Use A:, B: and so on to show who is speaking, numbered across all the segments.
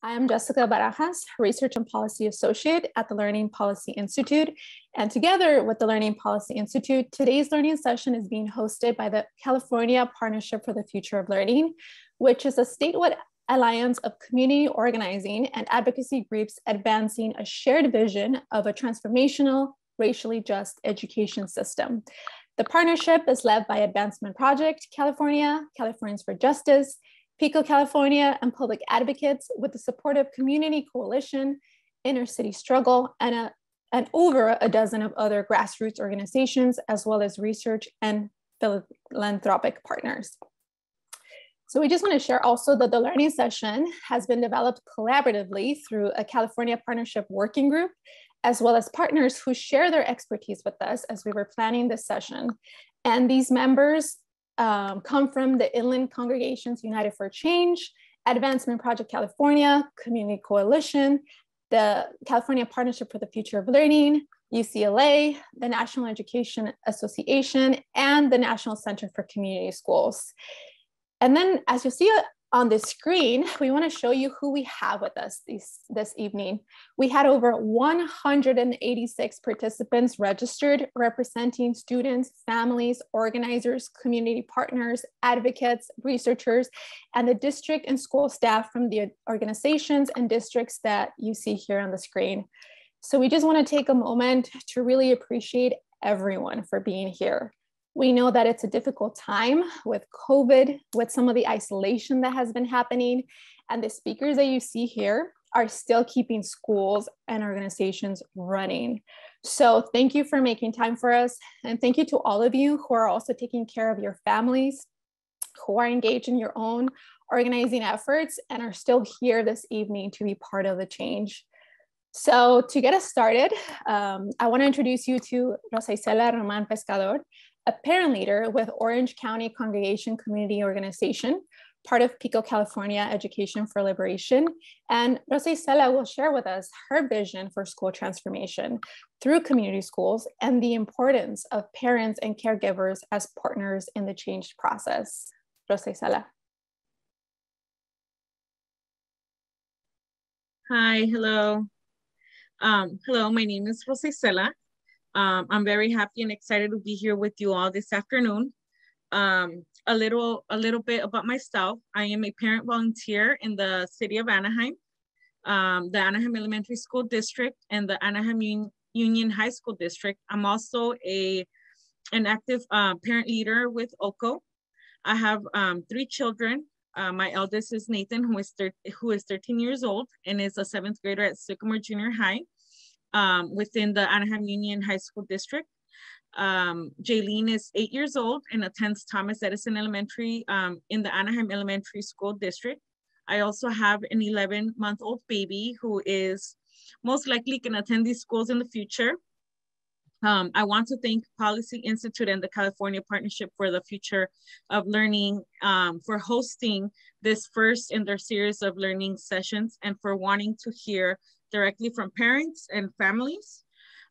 A: I am Jessica Barajas, Research and Policy Associate at the Learning Policy Institute. And together with the Learning Policy Institute, today's learning session is being hosted by the California Partnership for the Future of Learning, which is a statewide alliance of community organizing and advocacy groups advancing a shared vision of a transformational, racially just education system. The partnership is led by Advancement Project California, Californians for Justice, PICO California, and public advocates with the support of Community Coalition, Inner City Struggle, and, a, and over a dozen of other grassroots organizations, as well as research and philanthropic partners. So we just want to share also that the learning session has been developed collaboratively through a California Partnership Working Group, as well as partners who share their expertise with us as we were planning this session. And these members um, come from the Inland Congregations United for Change, Advancement Project California, Community Coalition, the California Partnership for the Future of Learning, UCLA, the National Education Association, and the National Center for Community Schools. And then as you see on the screen, we want to show you who we have with us this, this evening. We had over 186 participants registered representing students, families, organizers, community partners, advocates, researchers, and the district and school staff from the organizations and districts that you see here on the screen. So we just want to take a moment to really appreciate everyone for being here. We know that it's a difficult time with COVID, with some of the isolation that has been happening. And the speakers that you see here are still keeping schools and organizations running. So thank you for making time for us. And thank you to all of you who are also taking care of your families, who are engaged in your own organizing efforts and are still here this evening to be part of the change. So to get us started, um, I want to introduce you to Rosa Isela Roman Pescador a parent leader with Orange County Congregation Community Organization, part of PICO California Education for Liberation. And Rosa Isela will share with us her vision for school transformation through community schools and the importance of parents and caregivers as partners in the change process. Rosa Isela.
B: Hi, hello. Um, hello, my name is Rosa Isela. Um, I'm very happy and excited to be here with you all this afternoon. Um, a little, a little bit about myself. I am a parent volunteer in the city of Anaheim, um, the Anaheim Elementary School District and the Anaheim Un Union High School District. I'm also a an active uh, parent leader with OCO. I have um, three children. Uh, my eldest is Nathan, who is, who is 13 years old and is a seventh grader at Sycamore Junior High um, within the Anaheim Union High School District. Um, Jaylene is eight years old and attends Thomas Edison Elementary um, in the Anaheim Elementary School District. I also have an 11 month old baby who is most likely can attend these schools in the future. Um, I want to thank Policy Institute and the California Partnership for the Future of Learning um, for hosting this first in their series of learning sessions and for wanting to hear directly from parents and families.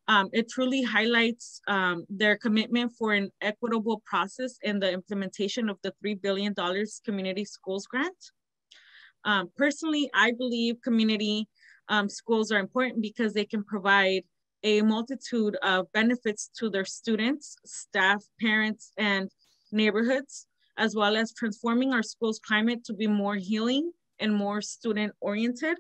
B: Um, it truly highlights um, their commitment for an equitable process in the implementation of the $3 billion community schools grant. Um, personally, I believe community um, schools are important because they can provide a multitude of benefits to their students, staff, parents, and neighborhoods, as well as transforming our schools climate to be more healing and more student oriented.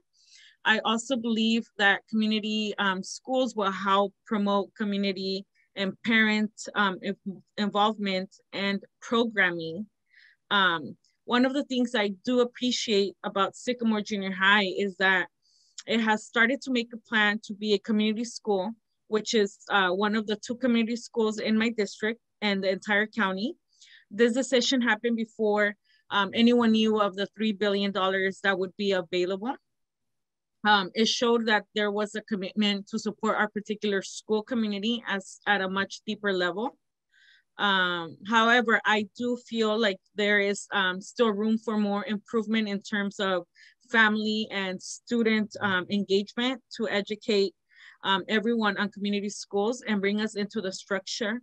B: I also believe that community um, schools will help promote community and parent um, involvement and programming. Um, one of the things I do appreciate about Sycamore Junior High is that it has started to make a plan to be a community school, which is uh, one of the two community schools in my district and the entire county. This decision happened before um, anyone knew of the $3 billion that would be available um, it showed that there was a commitment to support our particular school community as at a much deeper level. Um, however, I do feel like there is um, still room for more improvement in terms of family and student um, engagement to educate um, everyone on community schools and bring us into the structure.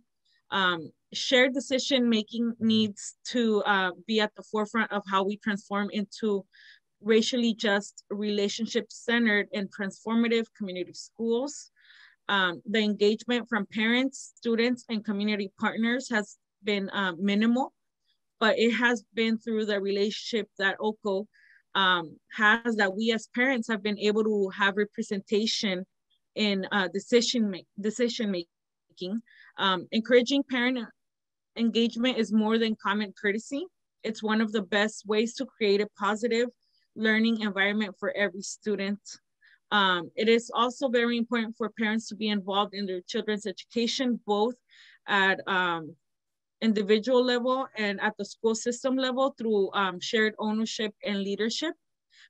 B: Um, shared decision making needs to uh, be at the forefront of how we transform into racially just, relationship-centered, and transformative community schools. Um, the engagement from parents, students, and community partners has been um, minimal, but it has been through the relationship that OCO um, has that we as parents have been able to have representation in uh, decision, make, decision making. Um, encouraging parent engagement is more than common courtesy. It's one of the best ways to create a positive learning environment for every student. Um, it is also very important for parents to be involved in their children's education, both at um, individual level and at the school system level through um, shared ownership and leadership.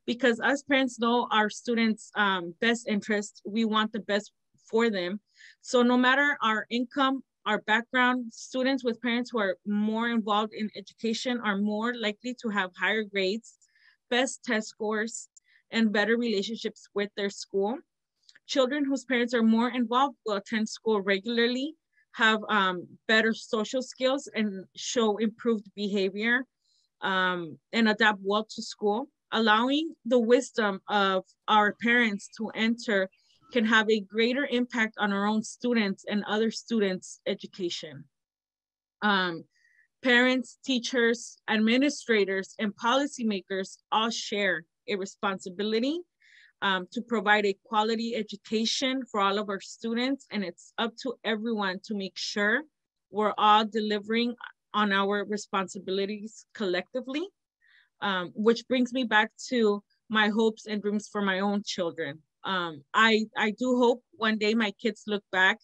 B: Because as parents know our students' um, best interest, we want the best for them. So no matter our income, our background, students with parents who are more involved in education are more likely to have higher grades, best test scores, and better relationships with their school. Children whose parents are more involved will attend school regularly have um, better social skills and show improved behavior um, and adapt well to school. Allowing the wisdom of our parents to enter can have a greater impact on our own students and other students' education. Um, parents, teachers, administrators, and policymakers all share a responsibility um, to provide a quality education for all of our students. And it's up to everyone to make sure we're all delivering on our responsibilities collectively, um, which brings me back to my hopes and dreams for my own children. Um, I, I do hope one day my kids look back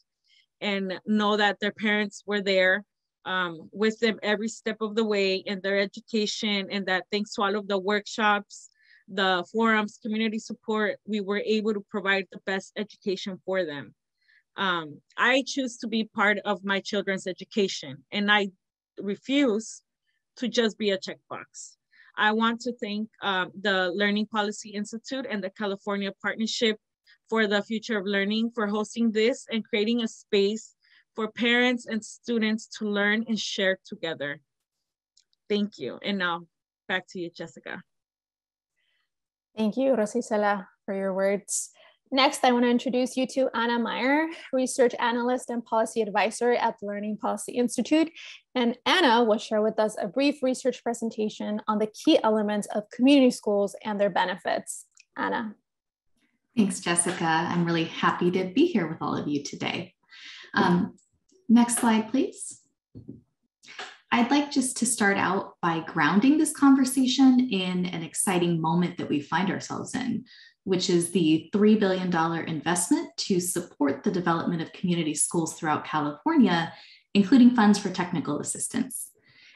B: and know that their parents were there um, with them every step of the way in their education and that thanks to all of the workshops the forums, community support, we were able to provide the best education for them. Um, I choose to be part of my children's education and I refuse to just be a checkbox. I want to thank um, the Learning Policy Institute and the California Partnership for the Future of Learning for hosting this and creating a space for parents and students to learn and share together. Thank you. And now back to you, Jessica.
A: Thank you, Rosa Isela, for your words. Next, I want to introduce you to Anna Maier, research analyst and policy advisor at the Learning Policy Institute. And Anna will share with us a brief research presentation on the key elements of community schools and their benefits. Anna.
C: Thanks, Jessica. I'm really happy to be here with all of you today. Um, next slide, please. I'd like just to start out by grounding this conversation in an exciting moment that we find ourselves in, which is the $3 billion investment to support the development of community schools throughout California, including funds for technical assistance.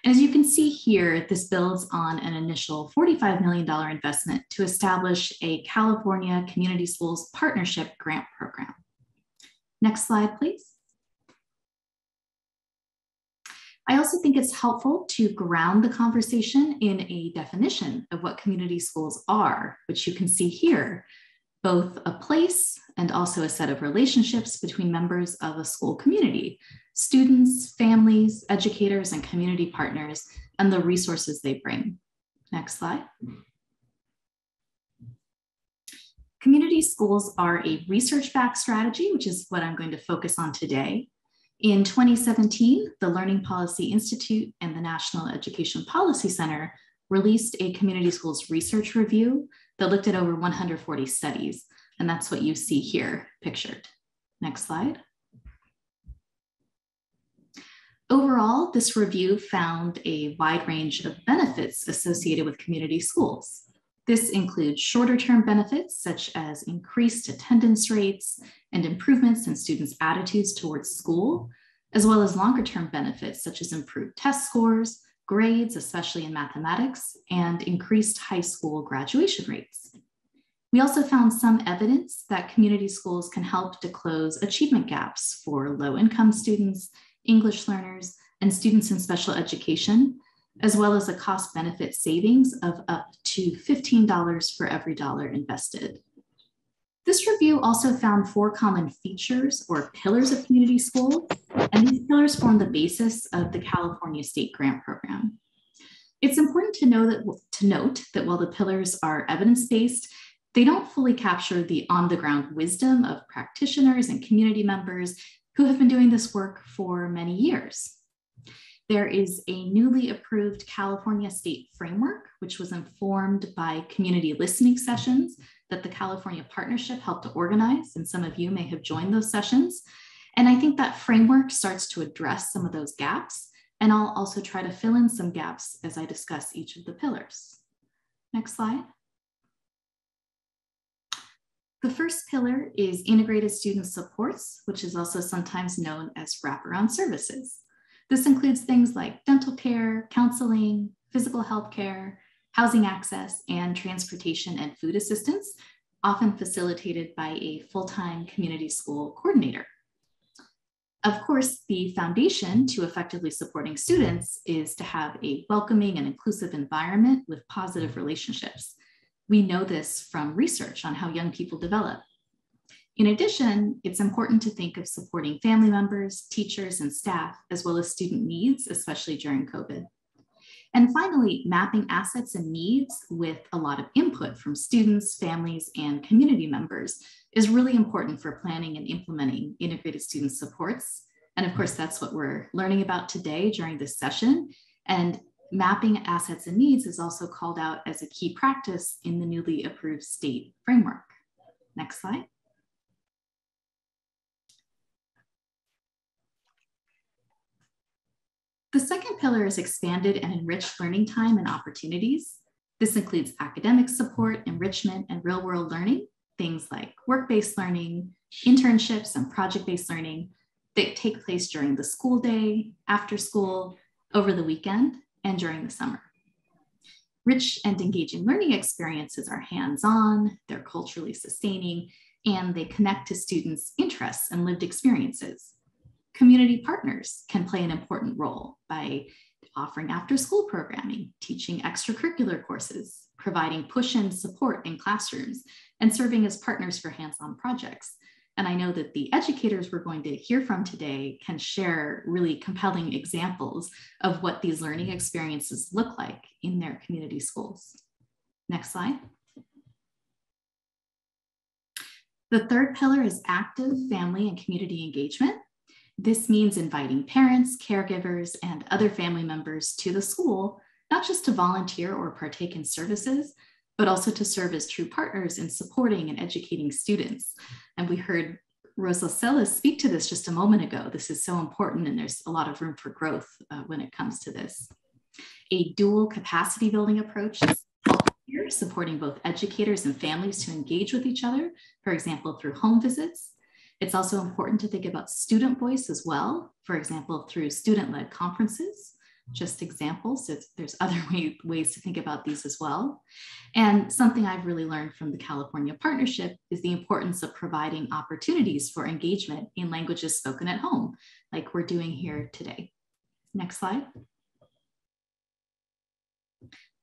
C: And as you can see here, this builds on an initial $45 million investment to establish a California Community Schools Partnership Grant Program. Next slide, please. I also think it's helpful to ground the conversation in a definition of what community schools are, which you can see here, both a place and also a set of relationships between members of a school community, students, families, educators, and community partners, and the resources they bring. Next slide. Community schools are a research-backed strategy, which is what I'm going to focus on today. In 2017, the Learning Policy Institute and the National Education Policy Center released a community schools research review that looked at over 140 studies. And that's what you see here pictured. Next slide. Overall, this review found a wide range of benefits associated with community schools. This includes shorter term benefits such as increased attendance rates and improvements in students' attitudes towards school, as well as longer term benefits such as improved test scores, grades, especially in mathematics, and increased high school graduation rates. We also found some evidence that community schools can help to close achievement gaps for low income students, English learners, and students in special education as well as a cost benefit savings of up to $15 for every dollar invested. This review also found four common features or pillars of community schools, and these pillars form the basis of the California State Grant Program. It's important to know that to note that while the pillars are evidence-based, they don't fully capture the on-the-ground wisdom of practitioners and community members who have been doing this work for many years. There is a newly approved California state framework, which was informed by community listening sessions that the California Partnership helped to organize, and some of you may have joined those sessions. And I think that framework starts to address some of those gaps, and I'll also try to fill in some gaps as I discuss each of the pillars. Next slide. The first pillar is integrated student supports, which is also sometimes known as wraparound services. This includes things like dental care, counseling, physical health care, housing access, and transportation and food assistance, often facilitated by a full-time community school coordinator. Of course, the foundation to effectively supporting students is to have a welcoming and inclusive environment with positive relationships. We know this from research on how young people develop. In addition, it's important to think of supporting family members, teachers, and staff, as well as student needs, especially during COVID. And finally, mapping assets and needs with a lot of input from students, families, and community members is really important for planning and implementing integrated student supports. And of course, that's what we're learning about today during this session. And mapping assets and needs is also called out as a key practice in the newly approved state framework. Next slide. The second pillar is expanded and enriched learning time and opportunities. This includes academic support, enrichment, and real world learning, things like work-based learning, internships, and project-based learning that take place during the school day, after school, over the weekend, and during the summer. Rich and engaging learning experiences are hands-on, they're culturally sustaining, and they connect to students' interests and lived experiences community partners can play an important role by offering after school programming, teaching extracurricular courses, providing push and support in classrooms, and serving as partners for hands-on projects. And I know that the educators we're going to hear from today can share really compelling examples of what these learning experiences look like in their community schools. Next slide. The third pillar is active family and community engagement. This means inviting parents, caregivers, and other family members to the school, not just to volunteer or partake in services, but also to serve as true partners in supporting and educating students. And we heard Rosa Isela speak to this just a moment ago. This is so important and there's a lot of room for growth uh, when it comes to this. A dual capacity building approach is here, supporting both educators and families to engage with each other, for example, through home visits, it's also important to think about student voice as well, for example, through student-led conferences, just examples. There's other way, ways to think about these as well. And something I've really learned from the California Partnership is the importance of providing opportunities for engagement in languages spoken at home, like we're doing here today. Next slide.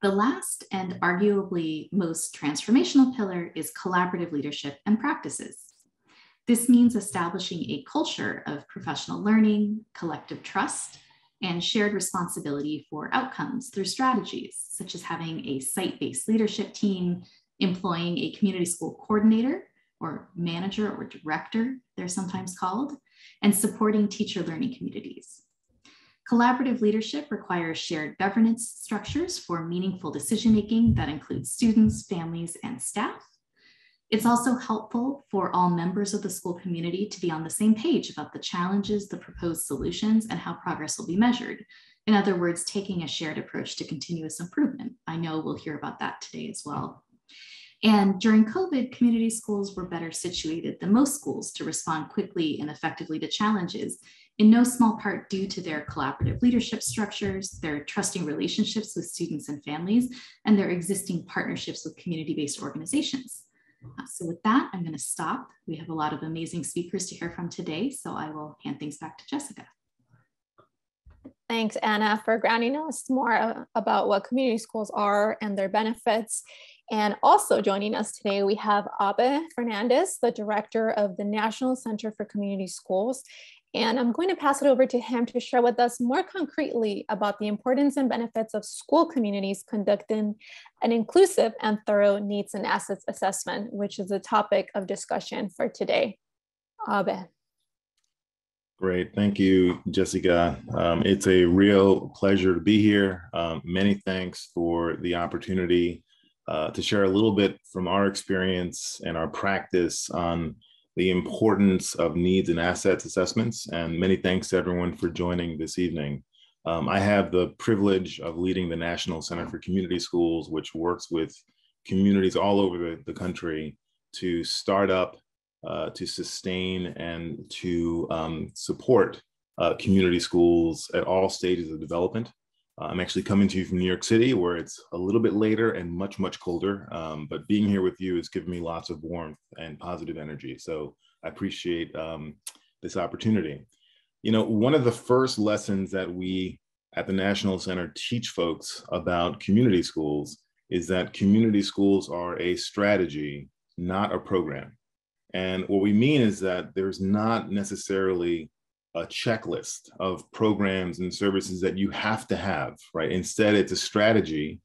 C: The last and arguably most transformational pillar is collaborative leadership and practices. This means establishing a culture of professional learning, collective trust, and shared responsibility for outcomes through strategies, such as having a site-based leadership team, employing a community school coordinator or manager or director, they're sometimes called, and supporting teacher learning communities. Collaborative leadership requires shared governance structures for meaningful decision-making that includes students, families, and staff, it's also helpful for all members of the school community to be on the same page about the challenges, the proposed solutions, and how progress will be measured. In other words, taking a shared approach to continuous improvement. I know we'll hear about that today as well. And during COVID, community schools were better situated than most schools to respond quickly and effectively to challenges, in no small part due to their collaborative leadership structures, their trusting relationships with students and families, and their existing partnerships with community-based organizations. Uh, so with that, I'm going to stop. We have a lot of amazing speakers to hear from today, so I will hand things back to Jessica.
A: Thanks, Anna, for grounding us more uh, about what community schools are and their benefits. And also joining us today, we have Abe Fernandez, the director of the National Center for Community Schools. And I'm going to pass it over to him to share with us more concretely about the importance and benefits of school communities conducting an inclusive and thorough needs and assets assessment, which is the topic of discussion for today. Abe.
D: Great. Thank you, Jessica. Um, it's a real pleasure to be here. Um, many thanks for the opportunity uh, to share a little bit from our experience and our practice on the importance of needs and assets assessments. And many thanks to everyone for joining this evening. Um, I have the privilege of leading the National Center for Community Schools, which works with communities all over the, the country to start up, uh, to sustain, and to um, support uh, community schools at all stages of development. Uh, I'm actually coming to you from New York City, where it's a little bit later and much, much colder. Um, but being here with you has given me lots of warmth and positive energy. So I appreciate um, this opportunity. You know, one of the first lessons that we at the National Center teach folks about community schools is that community schools are a strategy, not a program. And what we mean is that there's not necessarily a checklist of programs and services that you have to have, right? Instead, it's a strategy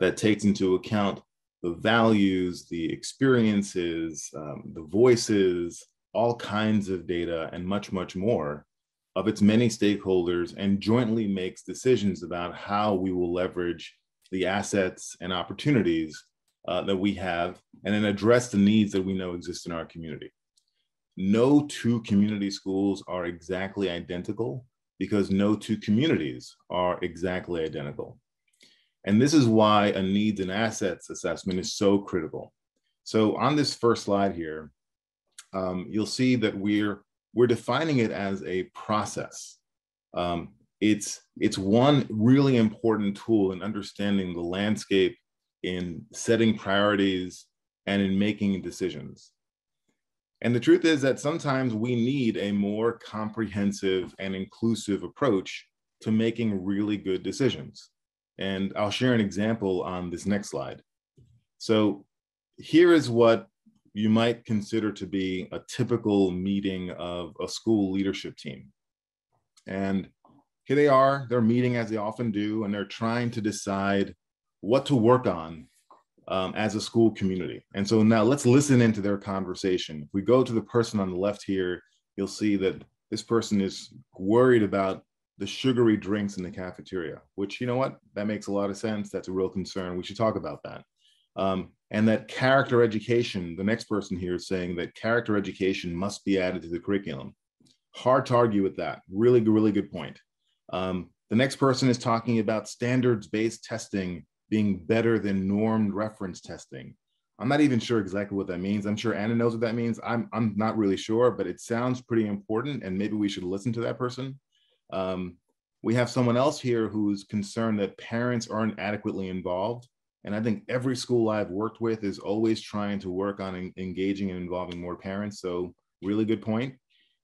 D: that takes into account the values, the experiences, um, the voices, all kinds of data, and much, much more of its many stakeholders and jointly makes decisions about how we will leverage the assets and opportunities uh, that we have and then address the needs that we know exist in our community no two community schools are exactly identical because no two communities are exactly identical. And this is why a needs and assets assessment is so critical. So on this first slide here, um, you'll see that we're, we're defining it as a process. Um, it's, it's one really important tool in understanding the landscape, in setting priorities, and in making decisions. And the truth is that sometimes we need a more comprehensive and inclusive approach to making really good decisions. And I'll share an example on this next slide. So here is what you might consider to be a typical meeting of a school leadership team. And here they are, they're meeting as they often do, and they're trying to decide what to work on um, as a school community. And so now let's listen into their conversation. If we go to the person on the left here, you'll see that this person is worried about the sugary drinks in the cafeteria, which, you know what, that makes a lot of sense. That's a real concern. We should talk about that. Um, and that character education, the next person here is saying that character education must be added to the curriculum. Hard to argue with that. Really, really good point. Um, the next person is talking about standards based testing being better than normed reference testing. I'm not even sure exactly what that means. I'm sure Anna knows what that means. I'm, I'm not really sure, but it sounds pretty important and maybe we should listen to that person. Um, we have someone else here who's concerned that parents aren't adequately involved. And I think every school I've worked with is always trying to work on engaging and involving more parents. So really good point.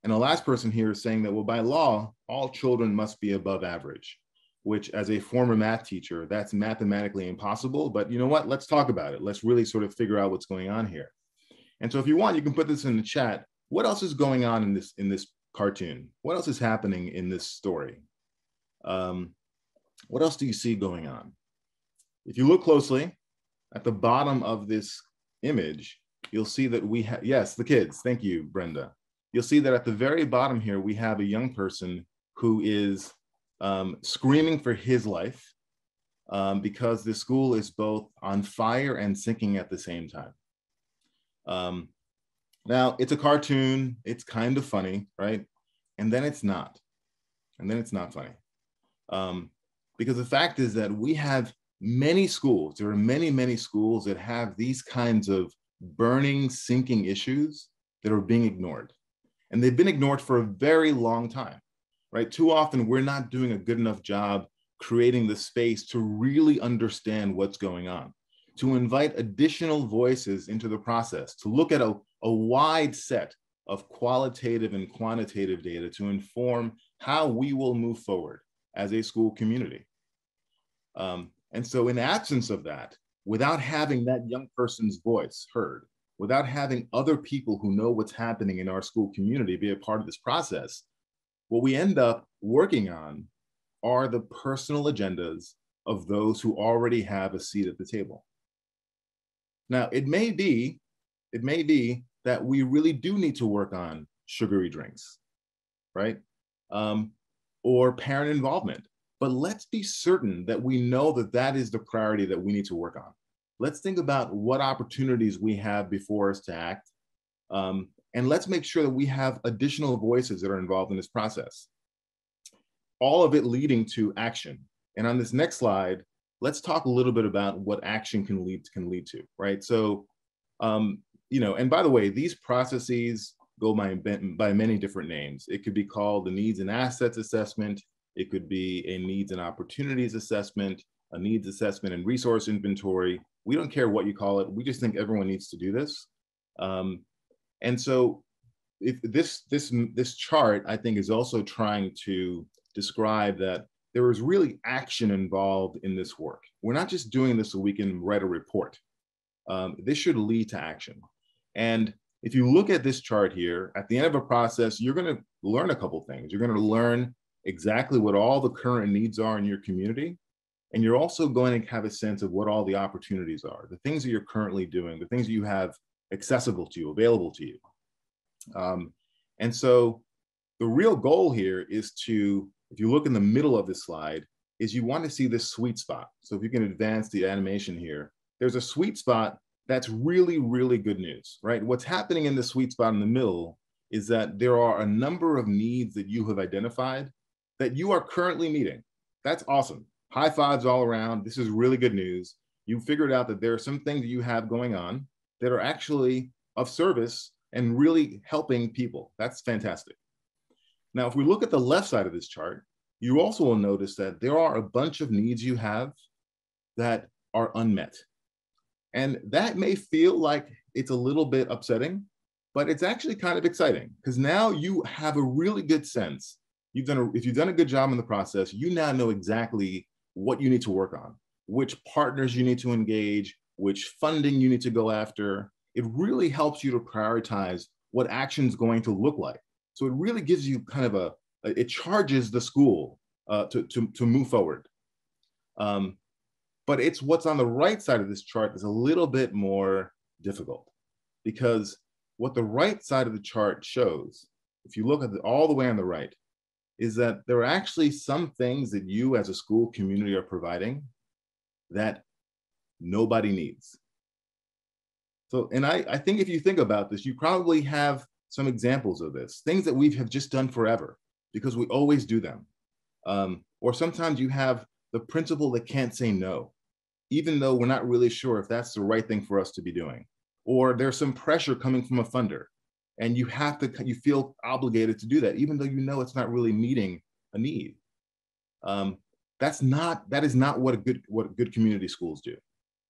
D: And the last person here is saying that, well, by law, all children must be above average which as a former math teacher, that's mathematically impossible. But you know what? Let's talk about it. Let's really sort of figure out what's going on here. And so if you want, you can put this in the chat. What else is going on in this in this cartoon? What else is happening in this story? Um, what else do you see going on? If you look closely at the bottom of this image, you'll see that we have, yes, the kids. Thank you, Brenda. You'll see that at the very bottom here, we have a young person who is um, screaming for his life um, because the school is both on fire and sinking at the same time. Um, now, it's a cartoon, it's kind of funny, right? And then it's not. And then it's not funny. Um, because the fact is that we have many schools, there are many, many schools that have these kinds of burning, sinking issues that are being ignored. And they've been ignored for a very long time right? Too often we're not doing a good enough job creating the space to really understand what's going on, to invite additional voices into the process, to look at a, a wide set of qualitative and quantitative data to inform how we will move forward as a school community. Um, and so in absence of that, without having that young person's voice heard, without having other people who know what's happening in our school community be a part of this process, what we end up working on are the personal agendas of those who already have a seat at the table. Now, it may be, it may be that we really do need to work on sugary drinks, right? Um, or parent involvement. But let's be certain that we know that that is the priority that we need to work on. Let's think about what opportunities we have before us to act. Um, and let's make sure that we have additional voices that are involved in this process. All of it leading to action. And on this next slide, let's talk a little bit about what action can lead can lead to, right? So, um, you know, and by the way, these processes go by, by many different names. It could be called the needs and assets assessment. It could be a needs and opportunities assessment, a needs assessment and resource inventory. We don't care what you call it. We just think everyone needs to do this. Um, and so if this, this, this chart, I think, is also trying to describe that there is really action involved in this work. We're not just doing this so we can write a report. Um, this should lead to action. And if you look at this chart here, at the end of a process, you're going to learn a couple things. You're going to learn exactly what all the current needs are in your community. And you're also going to have a sense of what all the opportunities are, the things that you're currently doing, the things that you have accessible to you, available to you. Um, and so the real goal here is to if you look in the middle of this slide, is you want to see this sweet spot. So if you can advance the animation here, there's a sweet spot that's really, really good news, right? What's happening in the sweet spot in the middle is that there are a number of needs that you have identified that you are currently meeting. That's awesome. High fives all around. This is really good news. You figured out that there are some things that you have going on that are actually of service and really helping people. That's fantastic. Now, if we look at the left side of this chart, you also will notice that there are a bunch of needs you have that are unmet. And that may feel like it's a little bit upsetting, but it's actually kind of exciting because now you have a really good sense. You've done a, if you've done a good job in the process, you now know exactly what you need to work on, which partners you need to engage, which funding you need to go after. It really helps you to prioritize what action is going to look like. So it really gives you kind of a, it charges the school uh, to, to, to move forward. Um, but it's what's on the right side of this chart is a little bit more difficult because what the right side of the chart shows, if you look at the, all the way on the right, is that there are actually some things that you as a school community are providing that nobody needs. So, and I, I think if you think about this, you probably have some examples of this, things that we have just done forever because we always do them. Um, or sometimes you have the principal that can't say no, even though we're not really sure if that's the right thing for us to be doing. Or there's some pressure coming from a funder and you have to, you feel obligated to do that, even though you know it's not really meeting a need. Um, that's not, that is not what a good, what good community schools do.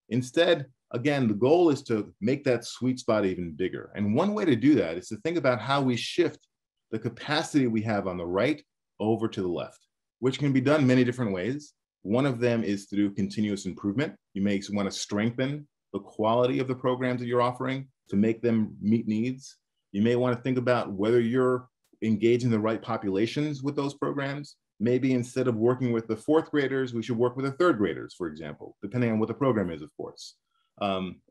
D: Instead, again, the goal is to make that sweet spot even bigger. And one way to do that is to think about how we shift the capacity we have on the right over to the left, which can be done many different ways. One of them is through continuous improvement. You may want to strengthen the quality of the programs that you're offering to make them meet needs. You may want to think about whether you're engaging the right populations with those programs. Maybe instead of working with the fourth graders, we should work with the third graders, for example, depending on what the program is, of course. Um,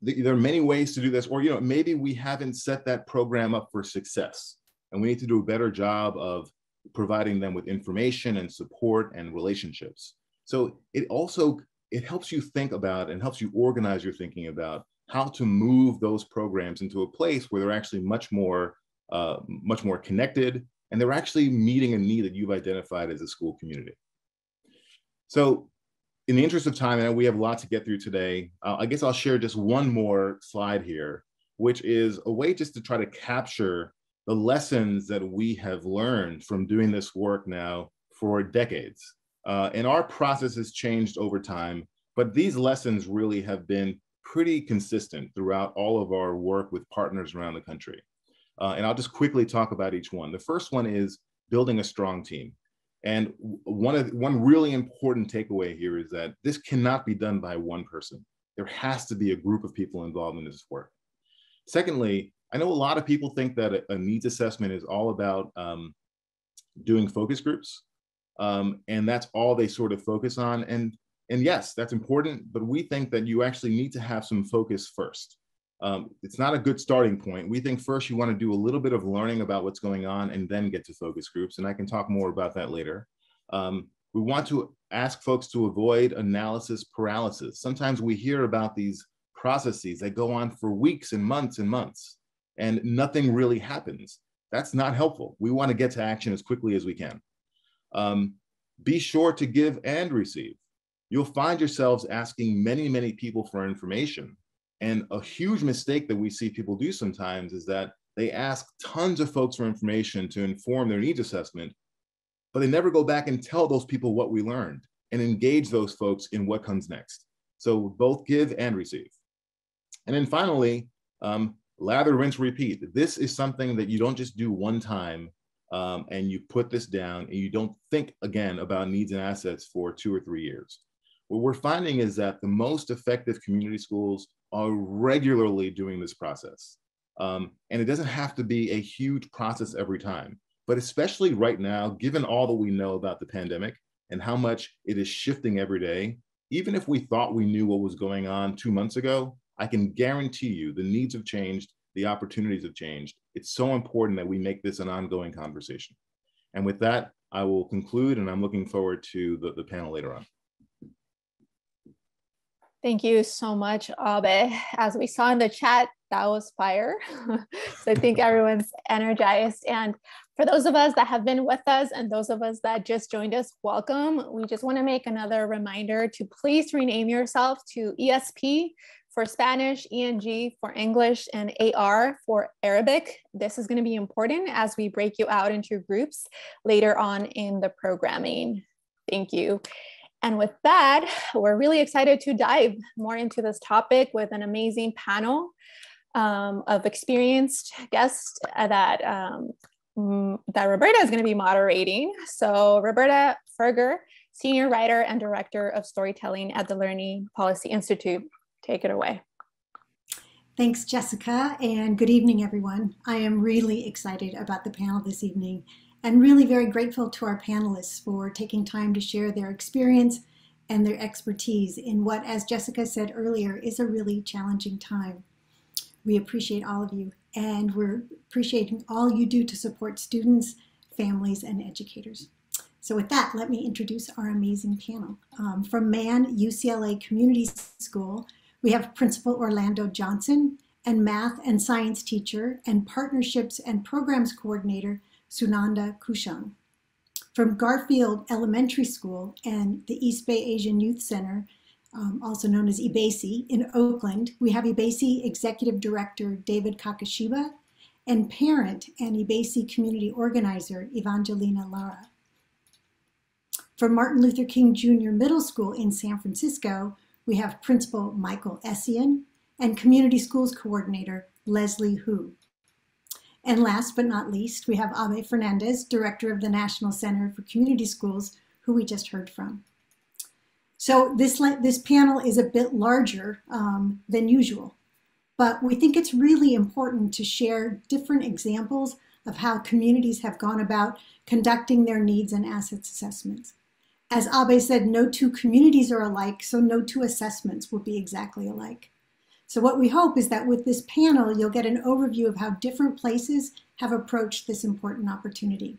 D: there are many ways to do this, or you know, maybe we haven't set that program up for success, and we need to do a better job of providing them with information and support and relationships. So it also it helps you think about and helps you organize your thinking about how to move those programs into a place where they're actually much more uh, much more connected and they're actually meeting a need that you've identified as a school community. So in the interest of time, and we have a lot to get through today, uh, I guess I'll share just one more slide here, which is a way just to try to capture the lessons that we have learned from doing this work now for decades. Uh, and our process has changed over time, but these lessons really have been pretty consistent throughout all of our work with partners around the country. Uh, and I'll just quickly talk about each one. The first one is building a strong team. And one of one really important takeaway here is that this cannot be done by one person. There has to be a group of people involved in this work. Secondly, I know a lot of people think that a, needs assessment is all about um, doing focus groups. Um, and that's all they sort of focus on. And, and yes, that's important, but we think that you actually need to have some focus first. Um, it's not a good starting point. We think first you want to do a little bit of learning about what's going on and then get to focus groups. And I can talk more about that later. Um, we want to ask folks to avoid analysis paralysis. Sometimes we hear about these processes that go on for weeks and months and months and nothing really happens. That's not helpful. We want to get to action as quickly as we can. Um, be sure to give and receive. You'll find yourselves asking many, many people for information. And a huge mistake that we see people do sometimes is that they ask tons of folks for information to inform their needs assessment, but they never go back and tell those people what we learned and engage those folks in what comes next. So both give and receive. And then finally, um, lather, rinse, repeat. This is something that you don't just do one time um, and you put this down and you don't think again about needs and assets for two or three years. What we're finding is that the most effective community schools are regularly doing this process. Um, and it doesn't have to be a huge process every time, but especially right now, given all that we know about the pandemic and how much it is shifting every day, even if we thought we knew what was going on two months ago, I can guarantee you the needs have changed, the opportunities have changed. It's so important that we make this an ongoing conversation. And with that, I will conclude and I'm looking forward to the, the panel later on.
A: Thank you so much, Abe. As we saw in the chat, that was fire. so I think everyone's energized. And for those of us that have been with us and those of us that just joined us, welcome. We just want to make another reminder to please rename yourself to ESP for Spanish, ENG for English, and AR for Arabic. This is going to be important as we break you out into groups later on in the programming. Thank you. And with that, we're really excited to dive more into this topic with an amazing panel um, of experienced guests that um, that Roberta is going to be moderating. So Roberta Furger, Senior Writer and Director of Storytelling at the Learning Policy Institute. Take it away.
E: Thanks, Jessica, and good evening, everyone. I am really excited about the panel this evening and really very grateful to our panelists for taking time to share their experience and their expertise in what, as Jessica said earlier, is a really challenging time. We appreciate all of you, and we're appreciating all you do to support students, families, and educators. So with that, let me introduce our amazing panel. Um, from Mann UCLA Community School, we have Principal Orlando Johnson and math and science teacher and partnerships and programs coordinator Sunanda Kushang. From Garfield Elementary School and the East Bay Asian Youth Center, um, also known as EBAYC, in Oakland, we have EBAYC Executive Director David Kakishiba and parent and EBAYC community organizer Evangelina Lara. From Martin Luther King Jr. Middle School in San Francisco, we have Principal Michael Essien and Community Schools Coordinator Leslie Hu. And last but not least, we have Abe Fernandez, Director of the National Center for Community Schools, who we just heard from. So this, this panel is a bit larger um, than usual, but we think it's really important to share different examples of how communities have gone about conducting their needs and assets assessments. As Abe said, no two communities are alike, so no two assessments will be exactly alike. So what we hope is that with this panel, you'll get an overview of how different places have approached this important opportunity.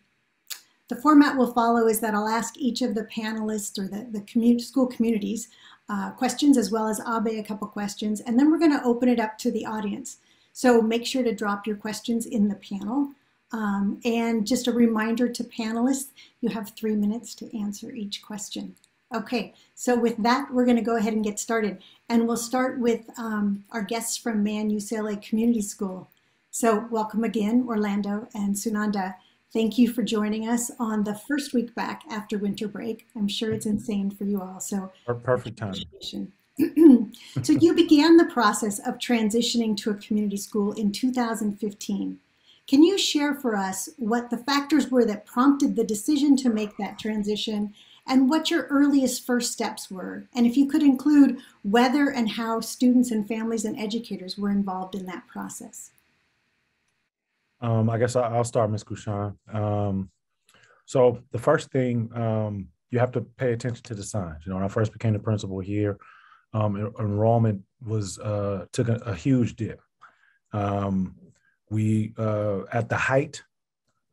E: The format we'll follow is that I'll ask each of the panelists or the, the community, school communities uh, questions as well as Abe a couple questions, and then we're gonna open it up to the audience. So make sure to drop your questions in the panel. Um, and just a reminder to panelists, you have three minutes to answer each question. Okay, so with that, we're going to go ahead and get started. And we'll start with um, our guests from Mann UCLA Community School. So welcome again, Orlando and Sunanda. Thank you for joining us on the first week back after winter break. I'm sure it's insane for you all. So
F: perfect time.
E: so you began the process of transitioning to a community school in 2015. Can you share for us what the factors were that prompted the decision to make that transition and what your earliest first steps were? And if you could include whether and how students and families and educators were involved in that process.
F: Um, I guess I'll start, Ms. Kushan. Um, So the first thing um, you have to pay attention to the signs. You know, when I first became the principal here, um, enrollment was uh, took a, a, huge dip. Um, we uh, at the height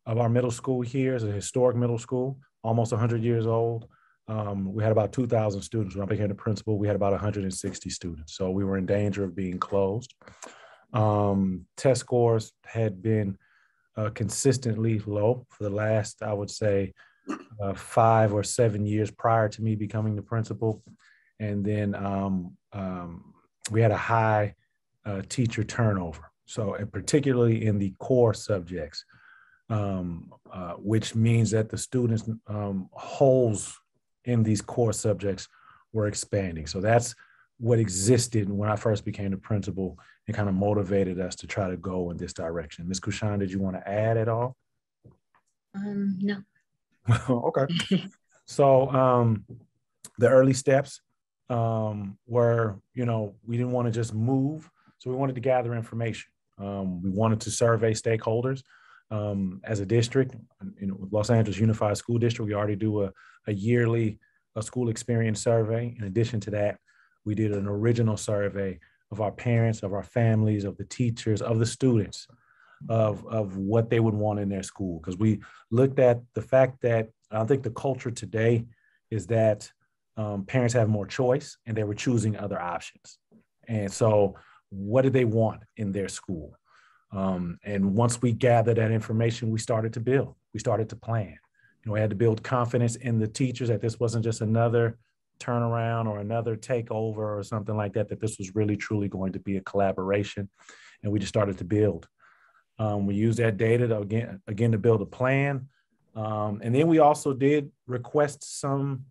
F: of our middle school here is a historic middle school, almost 100 years old. Um, we had about 2,000 students. When I became the principal, we had about 160 students. So we were in danger of being closed. Um, test scores had been uh, consistently low for the last, I would say, uh, five or seven years prior to me becoming the principal. And then um, um we had a high uh, teacher turnover. So, particularly in the core subjects, um, uh, which means that the students' um, holes in these core subjects were expanding. So that's what existed when I first became the principal and kind of motivated us to try to go in this direction. Ms. Kushan, did you want to add at all?
G: Um, no.
F: okay. so um, the early steps um, were, you know, we didn't want to just move. So we wanted to gather information. Um, we wanted to survey stakeholders um, as a district. You know, Los Angeles Unified School District, we already do a, a yearly a school experience survey. In addition to that, we did an original survey of our parents, of our families, of the teachers, of the students, of, of what they would want in their school. Because we looked at the fact that I think the culture today is that um, parents have more choice and they were choosing other options. And so, what did they want in their school? Um, and once we gathered that information, we started to build, we started to plan. You know, we had to build confidence in the teachers that this wasn't just another turnaround or another takeover or something like that, that this was really truly going to be a collaboration. And we just started to build. Um, we used that data to again, again to build a plan. Um, and then we also did request some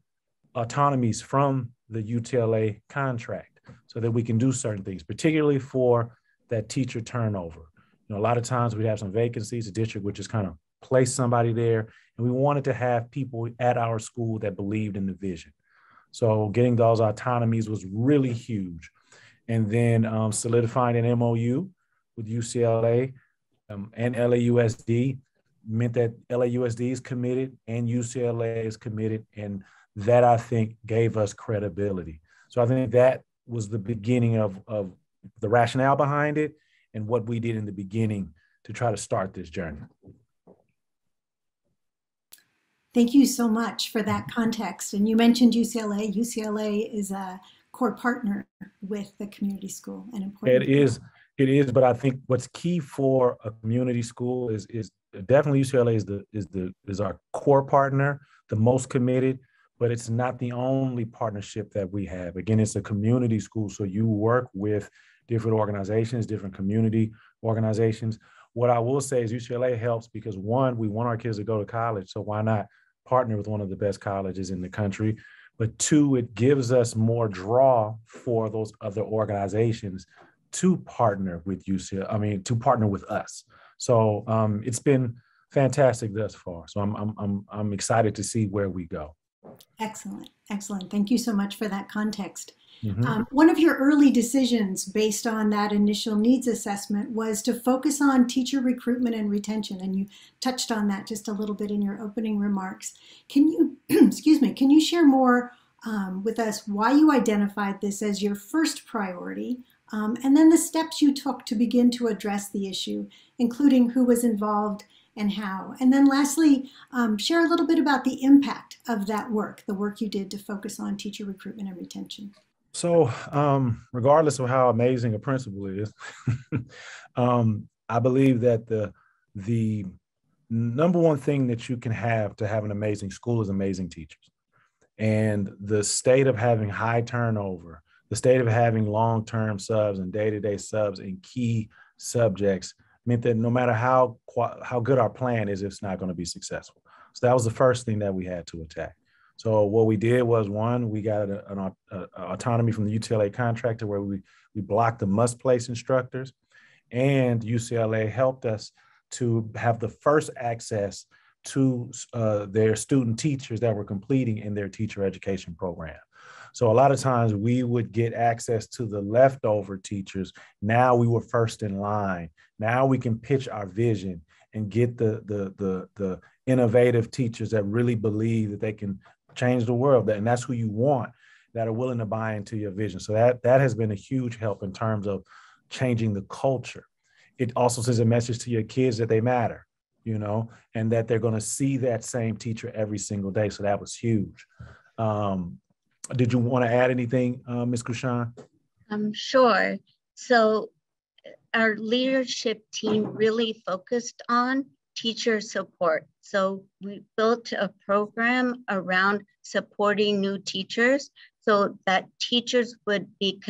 F: autonomies from the UTLA contract so that we can do certain things, particularly for that teacher turnover. You know, a lot of times we'd have some vacancies, the district would just kind of place somebody there. And we wanted to have people at our school that believed in the vision. So getting those autonomies was really huge. And then um, solidifying an MOU with UCLA um, and LAUSD meant that LAUSD is committed and UCLA is committed. And that I think gave us credibility. So I think that was the beginning of, of the rationale behind it and what we did in the beginning to try to start this journey.
E: Thank you so much for that context. And you mentioned UCLA. UCLA is a core partner with the community school and important.
F: It is, it is. But I think what's key for a community school is is definitely UCLA is the is the is our core partner, the most committed. But it's not the only partnership that we have. Again, it's a community school, so you work with different organizations, different community organizations. What I will say is UCLA helps because one, we want our kids to go to college, so why not partner with one of the best colleges in the country. But two, it gives us more draw for those other organizations to partner with UCLA, I mean, to partner with us. So um, it's been fantastic thus far. So I'm, I'm, I'm, I'm excited to see where we go.
E: Excellent. Excellent. Thank you so much for that context. Mm-hmm. Um, one of your early decisions based on that initial needs assessment was to focus on teacher recruitment and retention, and you touched on that just a little bit in your opening remarks. Can you, excuse me, can you share more um, with us why you identified this as your first priority, um, and then the steps you took to begin to address the issue, including who was involved and how? And then lastly, um, share a little bit about the impact of that work, the work you did to focus on teacher recruitment and retention.
F: So, um, regardless of how amazing a principal is, um, I believe that the the number one thing that you can have to have an amazing school is amazing teachers. And the state of having high turnover, the state of having long term subs and day to day subs in key subjects meant that no matter how how good our plan is, it's not going to be successful. So that was the first thing that we had to attack. So what we did was one, we got an, autonomy from the UTLA contractor where we we blocked the must place instructors, and UCLA helped us to have the first access to uh, their student teachers that were completing in their teacher education program. So a lot of times we would get access to the leftover teachers. Now we were first in line. Now we can pitch our vision and get the the the the innovative teachers that really believe that they can change the world, and that's who you want that are willing to buy into your vision. So that that has been a huge help in terms of changing the culture. It also sends a message to your kids that they matter, you know, and that they're going to see that same teacher every single day. So that was huge. Um, did you want to add anything, uh, Ms. Kushan?
G: I'm um, sure. So our leadership team really focused on teacher support. So we built a program around supporting new teachers so that teachers would be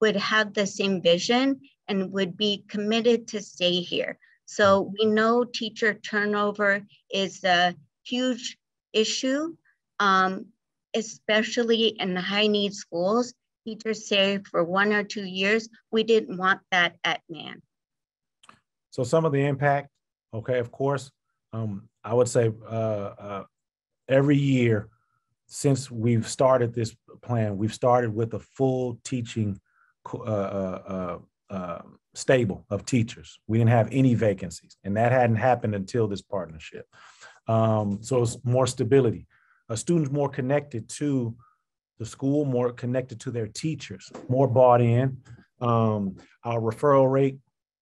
G: would have the same vision and would be committed to stay here. So we know teacher turnover is a huge issue, um, especially in high need schools. Teachers say for one or two years, we didn't want that at Mann.
F: So some of the impact, okay, of course, um, I would say uh, uh, every year since we've started this plan, we've started with a full teaching uh, uh, uh, uh, stable of teachers. We didn't have any vacancies, and that hadn't happened until this partnership. Um, so it's more stability. A student's more connected to the school, more connected to their teachers, more bought in. Um, our referral rate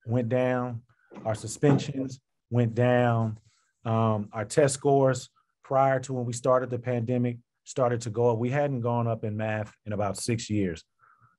F: went down. Our suspensions went down. Um, our test scores prior to when we started the pandemic started to go up. We hadn't gone up in math in about six years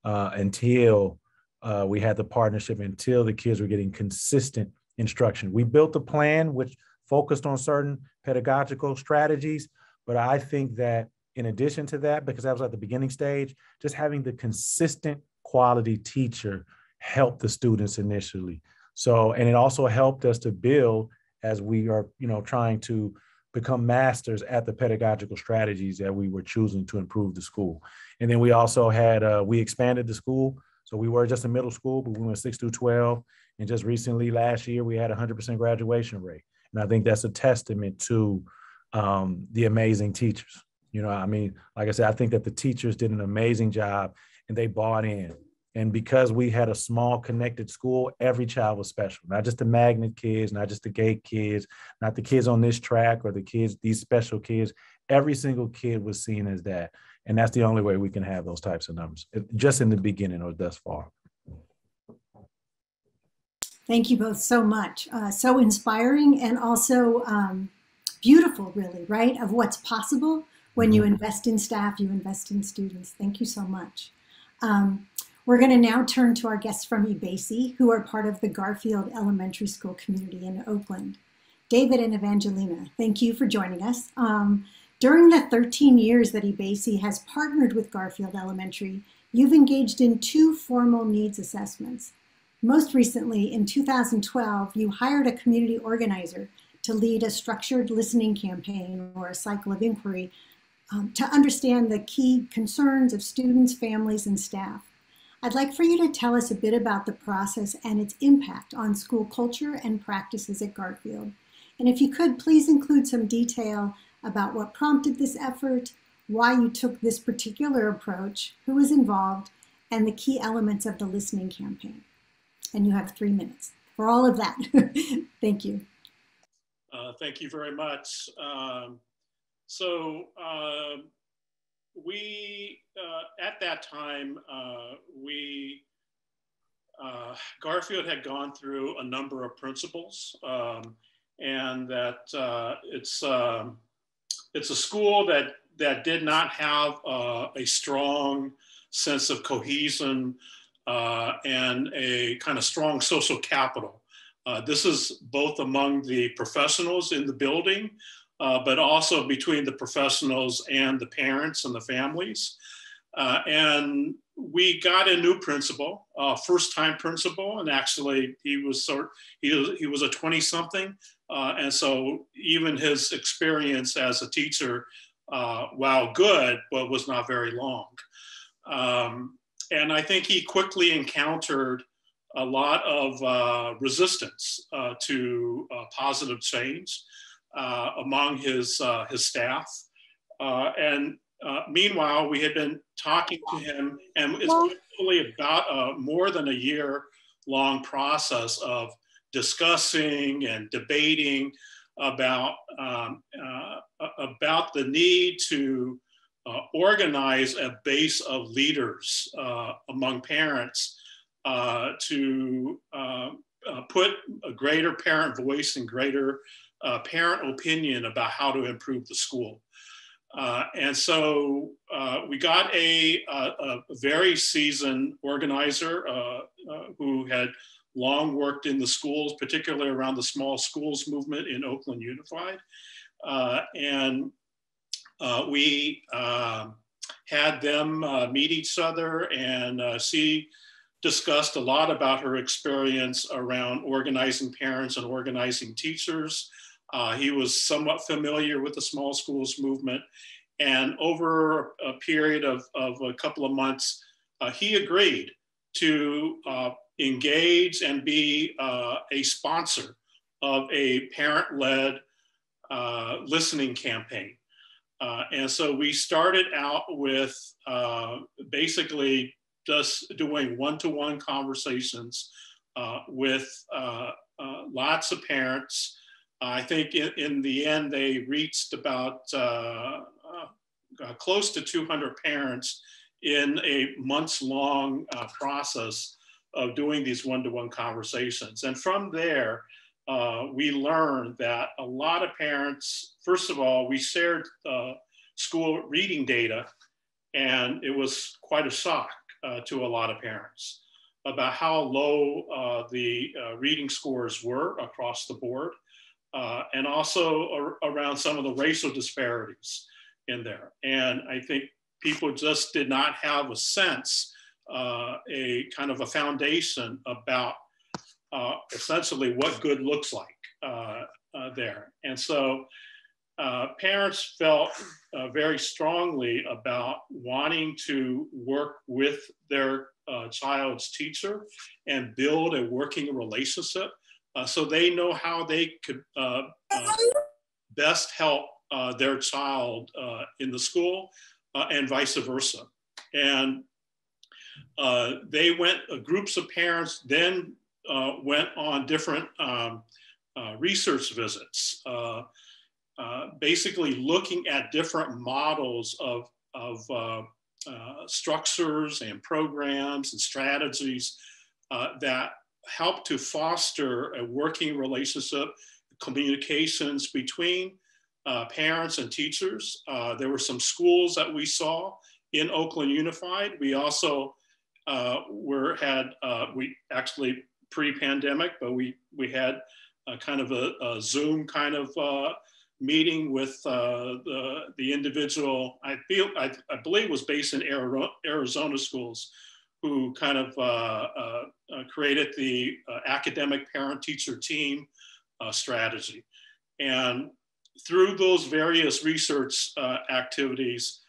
F: uh, until uh, we had the partnership, until the kids were getting consistent instruction. We built a plan which focused on certain pedagogical strategies, but I think that in addition to that, because that was at the beginning stage, just having the consistent quality teacher help the students initially. So, and it also helped us to build as we are, you know, trying to become masters at the pedagogical strategies that we were choosing to improve the school. And then we also had, uh, we expanded the school. So we were just a middle school, but we went six through 12. And just recently, last year, we had a 100% graduation rate. And I think that's a testament to um, the amazing teachers. You know, I mean, like I said, I think that the teachers did an amazing job and they bought in. And because we had a small connected school, every child was special, not just the magnet kids, not just the gate kids, not the kids on this track or the kids, these special kids. Every single kid was seen as that. And that's the only way we can have those types of numbers, just in the beginning or thus far.
E: Thank you both so much. Uh, so inspiring and also um, beautiful, really, right? Of what's possible when you mm-hmm. invest in staff, you invest in students. Thank you so much. Um, we're going to now turn to our guests from EBAYC, who are part of the Garfield Elementary School community in Oakland. David and Evangelina, thank you for joining us. Um, during the 13 years that EBAYC has partnered with Garfield Elementary, you've engaged in two formal needs assessments. Most recently, in 2012, you hired a community organizer to lead a structured listening campaign or a cycle of inquiry um, to understand the key concerns of students, families, and staff. I'd like for you to tell us a bit about the process and its impact on school culture and practices at Garfield. And if you could, please include some detail about what prompted this effort, why you took this particular approach, who was involved, and the key elements of the listening campaign. And you have three minutes for all of that. thank you.
H: Uh, thank you very much. Um, so, uh, we uh, at that time uh, we uh, Garfield had gone through a number of principals, um, and that uh, it's um, it's a school that that did not have uh, a strong sense of cohesion uh, and a kind of strong social capital. this is both among the professionals in the building, uh, but also between the professionals and the parents and the families. Uh, and we got a new principal, uh, first time principal, and actually he was sort he was, he was a 20 something. Uh, and so even his experience as a teacher, uh, while good, but was not very long. Um, and I think he quickly encountered a lot of uh, resistance to positive change uh, among his, uh, his staff. Uh, and meanwhile, we had been talking to him, and it's probably about a more than a year long process of discussing and debating about, um, uh, about the need to uh, organize a base of leaders uh, among parents uh, to uh, uh, put a greater parent voice and greater parent opinion about how to improve the school. and so we got a, a, a, very seasoned organizer who had long worked in the schools, particularly around the small schools movement in Oakland Unified. Uh, and uh, we uh, had them uh, meet each other and uh, see, discussed a lot about her experience around organizing parents and organizing teachers. Uh, he was somewhat familiar with the small schools movement. And over a period of, of a couple of months, he agreed to engage and be uh, a sponsor of a parent-led uh, listening campaign. Uh, and so we started out with uh, basically just doing one-to-one conversations uh, with uh, lots of parents. I think in, in, the end, they reached about close to 200 parents in a months long process of doing these one-to-one conversations. And from there, uh, we learned that a lot of parents, first of all, we shared uh, school reading data, and it was quite a shock uh, to a lot of parents about how low uh, the uh, reading scores were across the board, uh, and also ar around some of the racial disparities in there. And I think people just did not have a sense uh, a kind of a foundation about uh, essentially what good looks like uh, uh there. And so uh, parents felt very strongly about wanting to work with their child's teacher and build a working relationship so they know how they could best help their child in the school and vice versa. And uh, they went, uh, groups of parents then uh, went on different um, uh, research visits, uh, basically looking at different models of, of structures and programs and strategies that help to foster a working relationship, communications between uh, parents and teachers. Uh, there were some schools that we saw in Oakland Unified. We also uh, were had uh, we actually pre-pandemic, but we we had a kind of a, a Zoom kind of uh, meeting with uh, the the individual. I feel I, I believe was based in Arizona schools, who kind of uh, uh, created the academic parent-teacher team strategy, and through those various research activities,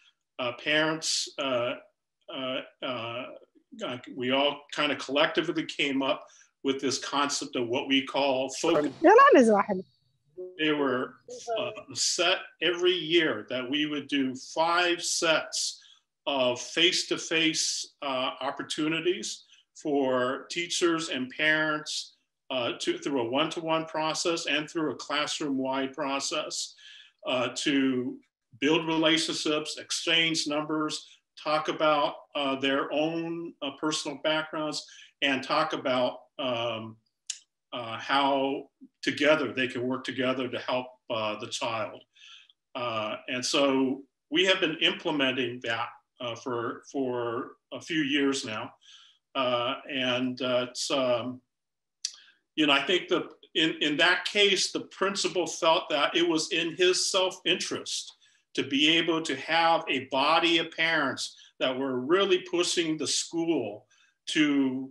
H: parents. Uh, uh, uh, we all kind of collectively came up with this concept of what we call focus. They were uh, set every year that we would do five sets of face-to-face uh, opportunities for teachers and parents uh, to, through a one-to-one process and through a classroom-wide process uh, to build relationships, exchange numbers, talk about uh, their own uh, personal backgrounds, and talk about um, uh, how together they can work together to help the child. And so we have been implementing that uh, for, for a few years now. and it's, um, you know, I think the, in, in that case, the principal felt that it was in his self-interest to be able to have a body of parents that were really pushing the school to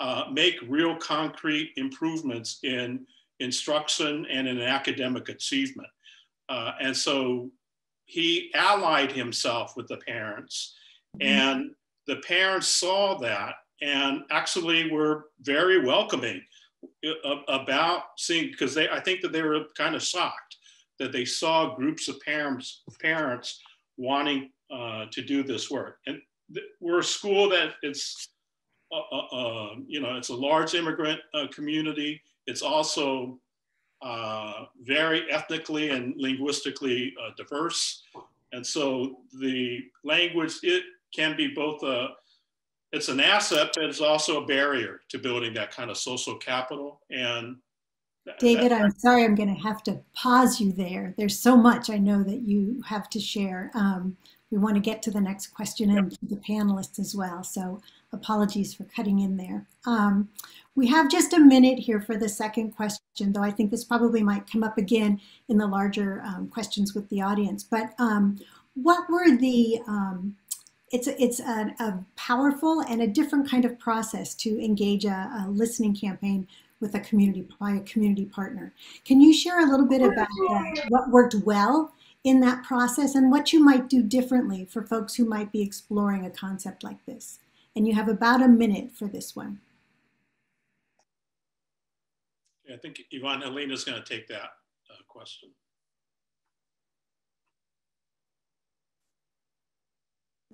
H: uh, make real concrete improvements in instruction and in academic achievement. Uh, and so he allied himself with the parents mm-hmm. and the parents saw that and actually were very welcoming uh, about seeing because they I think that they were kind of shocked that they saw groups of parents parents wanting uh, to do this work. And we're a school that it's, uh, uh, um, you know, it's a large immigrant uh, community. It's also uh, very ethnically and linguistically uh, diverse. And so the language, it can be both a, it's an asset, but it's also a barrier to building that kind of social capital. And
E: David, I'm sorry, I'm going to have to pause you there. There's so much I know that you have to share. Um, we want to get to the next question and to the panelists as well. So apologies for cutting in there. Um, we have just a minute here for the second question, though I think this probably might come up again in the larger um, questions with the audience. But um, what were the, um, it's, a, it's a, a, powerful and a different kind of process to engage a, a listening campaign with a community by a community partner. Can you share a little bit about uh, what worked well in that process and what you might do differently for folks who might be exploring a concept like this? And you have about a minute for this one.
H: I think Evangelina is going to take that uh, question.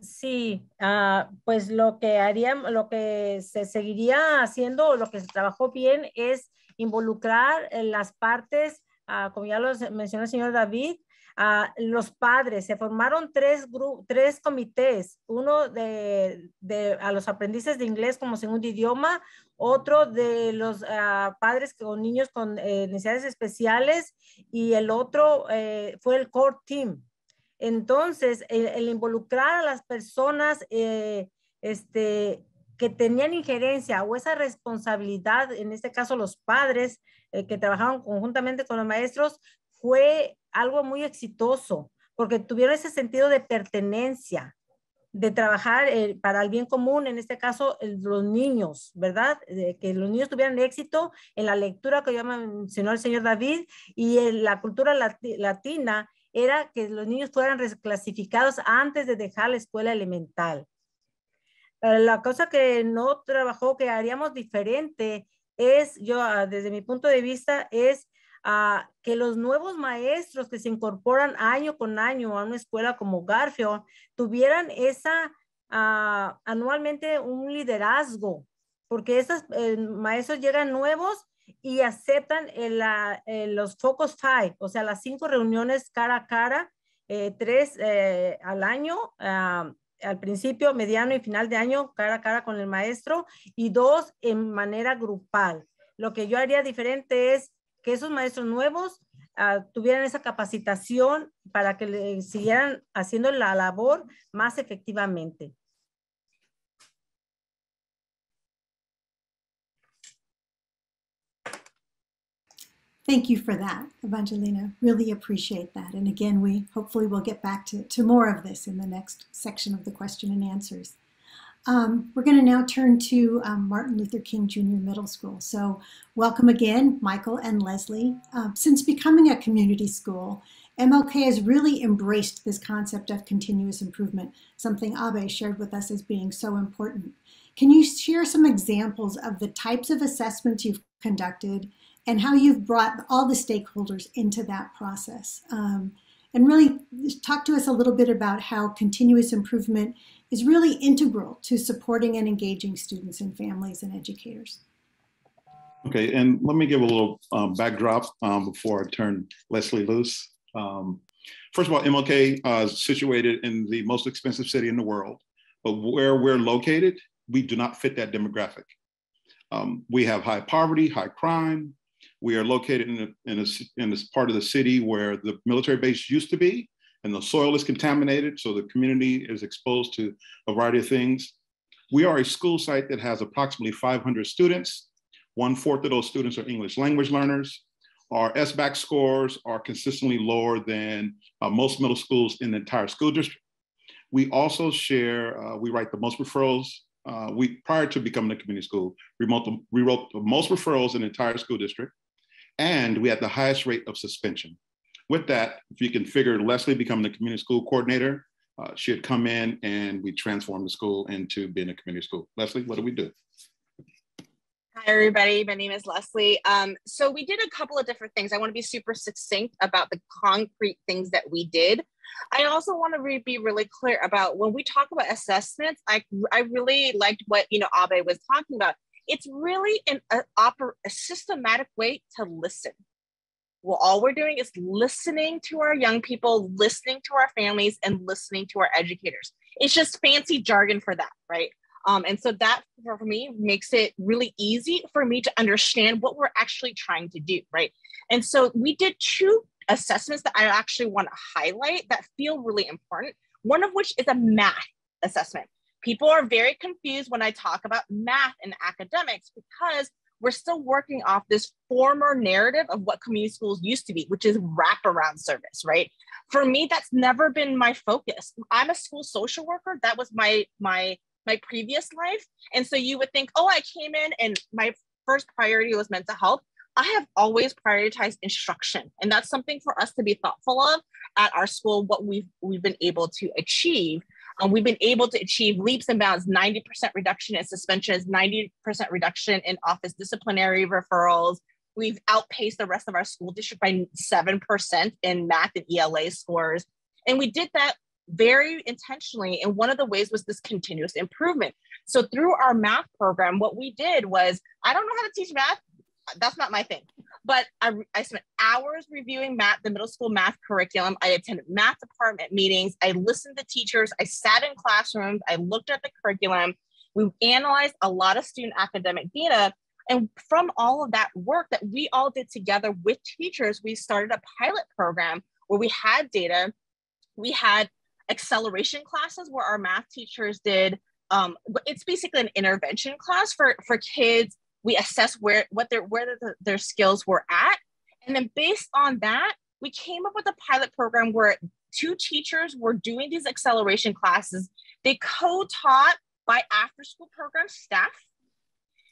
I: Sí, uh, pues lo que haríamos, lo que se seguiría haciendo, lo que se trabajó bien es involucrar las partes, uh, como ya lo mencionó el señor David, a los padres. Se formaron tres, tres comités, uno de, de, a los aprendices de inglés como segundo idioma, otro de los uh, padres con niños con eh, necesidades especiales y el otro eh, fue el core team. Entonces, el, involucrar a las personas eh, este, que tenían injerencia o esa responsabilidad, en este caso los padres que trabajaban conjuntamente con los maestros, fue algo muy exitoso, porque tuvieron ese sentido de pertenencia, de trabajar eh, para el bien común, en este caso los niños, ¿verdad? que los niños tuvieran éxito en la lectura que ya mencionó el señor David y en la cultura latina era que los niños fueran reclasificados antes de dejar la escuela elemental. Eh, la cosa que no trabajó, que haríamos diferente, es, yo ah, desde mi punto de vista, es que los nuevos maestros que se incorporan año con año a una escuela como Garfield tuvieran esa ah, anualmente un liderazgo, porque esos eh, maestros llegan nuevos y aceptan los focus five, o sea, las cinco reuniones cara a cara, eh, tres eh, al año, ah, al principio, mediano y final de año, cara a cara con el maestro, y dos en manera grupal. Lo que yo haría diferente es que esos maestros nuevos uh, tuvieran esa capacitación para que le siguieran haciendo la labor más efectivamente.
E: Thank you for that, Evangelina. Really appreciate that. And again, we hopefully will get back to, to more of this in the next section of the question and answers. Um, we're going to now turn to um, Martin Luther King Jr. Middle School. So welcome again, Michael and Leslie. Uh, since becoming a community school, MLK has really embraced this concept of continuous improvement, something Abe shared with us as being so important. Can you share some examples of the types of assessments you've conducted and how you've brought all the stakeholders into that process? Um, and really talk to us a little bit about how continuous improvement is really integral to supporting and engaging students and families and educators.
J: Okay, and let me give a little um, backdrop um, before I turn Leslie loose. Um, first of all, MLK uh, is situated in the most expensive city in the world, but where we're located, we do not fit that demographic. Um, we have high poverty, high crime. We are located in a, in, a, in this part of the city where the military base used to be, and the soil is contaminated, so the community is exposed to a variety of things. We are a school site that has approximately 500 students. One fourth of those students are English language learners. Our SBAC scores are consistently lower than uh, most middle schools in the entire school district. We also share, uh, we write the most referrals. Uh, we prior to becoming a community school, we wrote, the, we wrote the most referrals in the entire school district, and we had the highest rate of suspension. With that, if you can figure Leslie becoming the community school coordinator, uh, she had come in and we transformed the school into being a community school. Leslie, what do we do?
K: Hi, everybody. My name is Leslie. Um, so we did a couple of different things. I want to be super succinct about the concrete things that we did. I also want to re be really clear about when we talk about assessments, I, I really liked what, you know, Abe was talking about. It's really an a, a systematic way to listen Well, all we're doing is listening to our young people, listening to our families, and listening to our educators. It's just fancy jargon for that, right? Um, and so that for me makes it really easy for me to understand what we're actually trying to do, right? And so we did two assessments that I actually want to highlight that feel really important. One of which is a math assessment. People are very confused when I talk about math and academics because we're still working off this former narrative of what community schools used to be, which is wraparound service, right? For me, that's never been my focus. I'm a school social worker. That was my my my previous life. And so you would think, oh, I came in and my first priority was mental health. I have always prioritized instruction. And that's something for us to be thoughtful of at our school, what we've we've been able to achieve. Um, we've been able to achieve leaps and bounds 90% reduction in suspensions, 90% reduction in office disciplinary referrals. We've outpaced the rest of our school district by 7% in math and ELA scores. And we did that very intentionally. And one of the ways was this continuous improvement. So through our math program, what we did was I don't know how to teach math. That's not my thing. But I, I spent hours reviewing math, the middle school math curriculum. I attended math department meetings. I listened to teachers. I sat in classrooms. I looked at the curriculum. We analyzed a lot of student academic data. And from all of that work that we all did together with teachers, we started a pilot program where we had data. We had acceleration classes where our math teachers did um, it's basically an intervention class for for kids we assess where what their where the, their skills were at. And then based on that we came up with a pilot program where two teachers were doing these acceleration classes. They co-taught by after school program staff.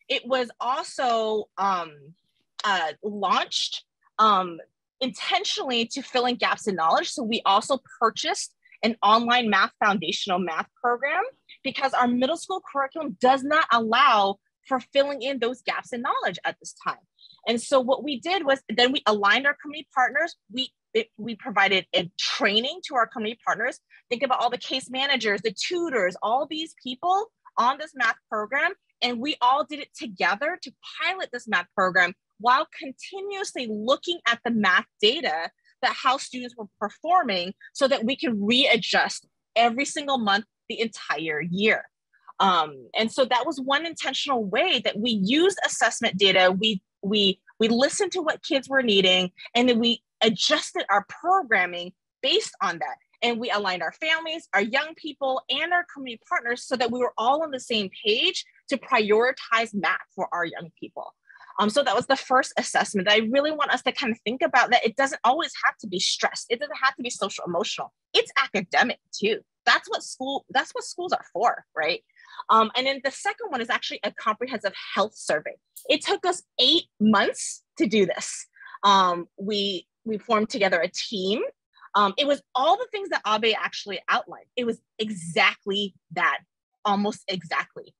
K: It was also um, uh, launched um, intentionally to fill in gaps in knowledge. So we also purchased an online math foundational math program because our middle school curriculum does not allow for filling in those gaps in knowledge at this time. And so what we did was then we aligned our community partners. We it, we provided a training to our community partners. Think about all the case managers, the tutors, all these people on this math program. And we all did it together to pilot this math program while continuously looking at the math data that how students were performing so that we can readjust every single month the entire year. Um, and so that was one intentional way that we used assessment data. We we we listened to what kids were needing, and then we adjusted our programming based on that. And we aligned our families, our young people, and our community partners so that we were all on the same page to prioritize math for our young people. Um, so that was the first assessment. that I really want us to kind of think about that. It doesn't always have to be stress. It doesn't have to be social emotional. It's academic too. That's what school. That's what schools are for, right? Um, and then the second one is actually a comprehensive health survey. It took us eight months to do this. Um, we we formed together a team. Um, it was all the things that Abe actually outlined. It was exactly that, almost exactly.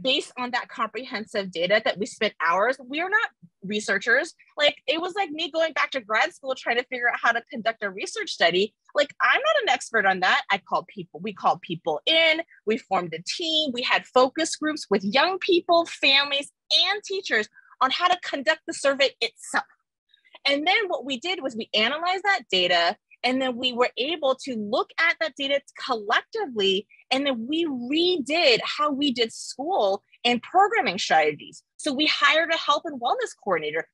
K: Based on that comprehensive data that we spent hours, we are not researchers. Like it was like me going back to grad school trying to figure out how to conduct a research study. Like I'm not an expert on that. I called people, we called people in, we formed a team, we had focus groups with young people, families, and teachers on how to conduct the survey itself. And then what we did was we analyzed that data and then we were able to look at that data collectively and then we redid how we did school and programming strategies. So we hired a health and wellness coordinator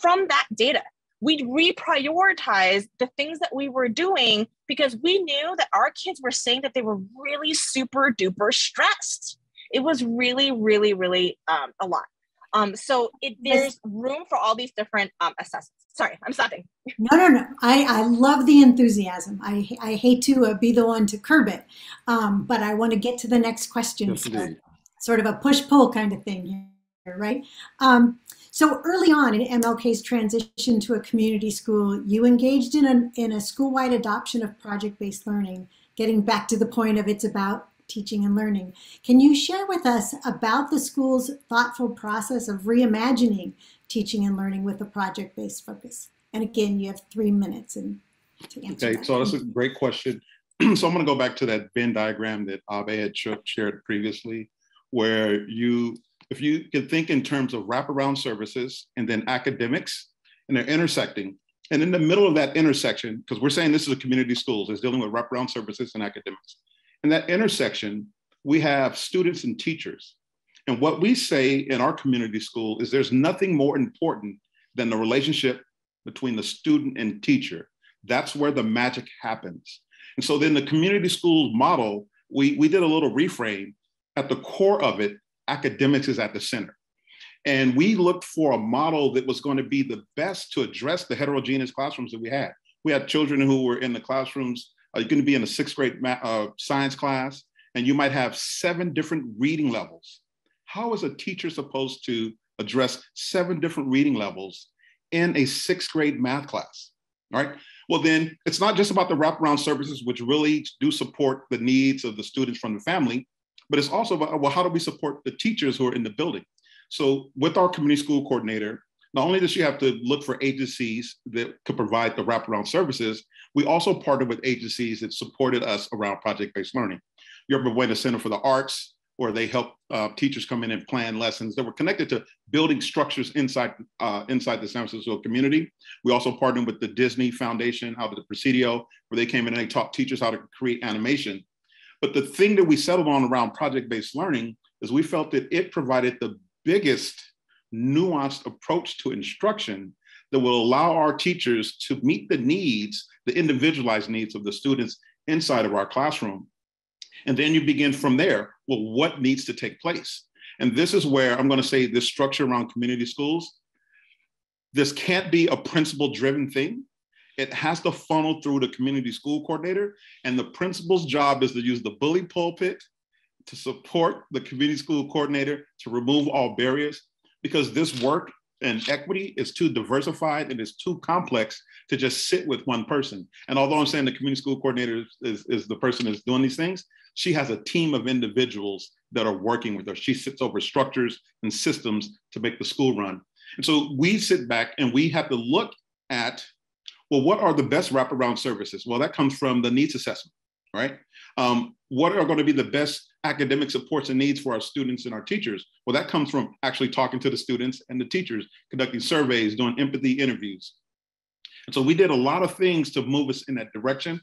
K: from that data. We reprioritized the things that we were doing because we knew that our kids were saying that they were really super duper stressed. It was really, really, really um, a lot. Um, so it, there's room for all these different um, assessments. Sorry, I'm stopping.
E: No, no, no. I, I love the enthusiasm. I, I hate to uh, be the one to curb it, um, but I want to get to the next question.
J: Yes,
E: so, sort of a push pull kind of thing here, right? Um, so early on in MLK's transition to a community school, you engaged in a, in a school-wide adoption of project-based learning, getting back to the point of it's about teaching and learning. Can you share with us about the school's thoughtful process of reimagining teaching and learning with a project-based focus? And again, you have three minutes and to answer
J: Okay,
E: that.
J: so that's a great question. so I'm going to go back to that Venn diagram that Abe had shared previously, where you, if you can think in terms of wraparound services and then academics, and they're intersecting. And in the middle of that intersection, because we're saying this is a community schools, it's dealing with wraparound services and academics. In that intersection, we have students and teachers. And what we say in our community school is there's nothing more important than the relationship between the student and teacher. That's where the magic happens. And so then the community schools model, we, we did a little reframe. At the core of it, academics is at the center. And we looked for a model that was going to be the best to address the heterogeneous classrooms that we had. We had children who were in the classrooms, you're going to be in a sixth grade uh, science class, and you might have seven different reading levels. How is a teacher supposed to address seven different reading levels in a sixth grade math class? All right. Well, then it's not just about the wraparound services, which really do support the needs of the students from the family, but it's also about, well, how do we support the teachers who are in the building? So with our community school coordinator, not only does she have to look for agencies that could provide the wraparound services, we also partnered with agencies that supported us around project-based learning. Yerba Buena Center for the Arts, where they help uh, teachers come in and plan lessons that were connected to building structures inside, uh, inside the San Francisco community. We also partnered with the Disney Foundation out of the Presidio, where they came in and they taught teachers how to create animation. But the thing that we settled on around project-based learning is we felt that it provided the biggest nuanced approach to instruction that will allow our teachers to meet the needs, the individualized needs of the students inside of our classroom. And then you begin from there. Well, what needs to take place? And this is where I'm going to say this structure around community schools. This can't be a principal driven thing. It has to funnel through the community school coordinator. And the principal's job is to use the bully pulpit to support the community school coordinator to remove all barriers because this work and equity is too diversified and it's too complex to just sit with one person. And although I'm saying the community school coordinator is, is the person that's doing these things, she has a team of individuals that are working with her. She sits over structures and systems to make the school run. And so we sit back and we have to look at, well, what are the best wraparound services? Well, that comes from the needs assessment, right? Um, what are going to be the best academic supports and needs for our students and our teachers? Well, that comes from actually talking to the students and the teachers, conducting surveys, doing empathy interviews. And so we did a lot of things to move us in that direction.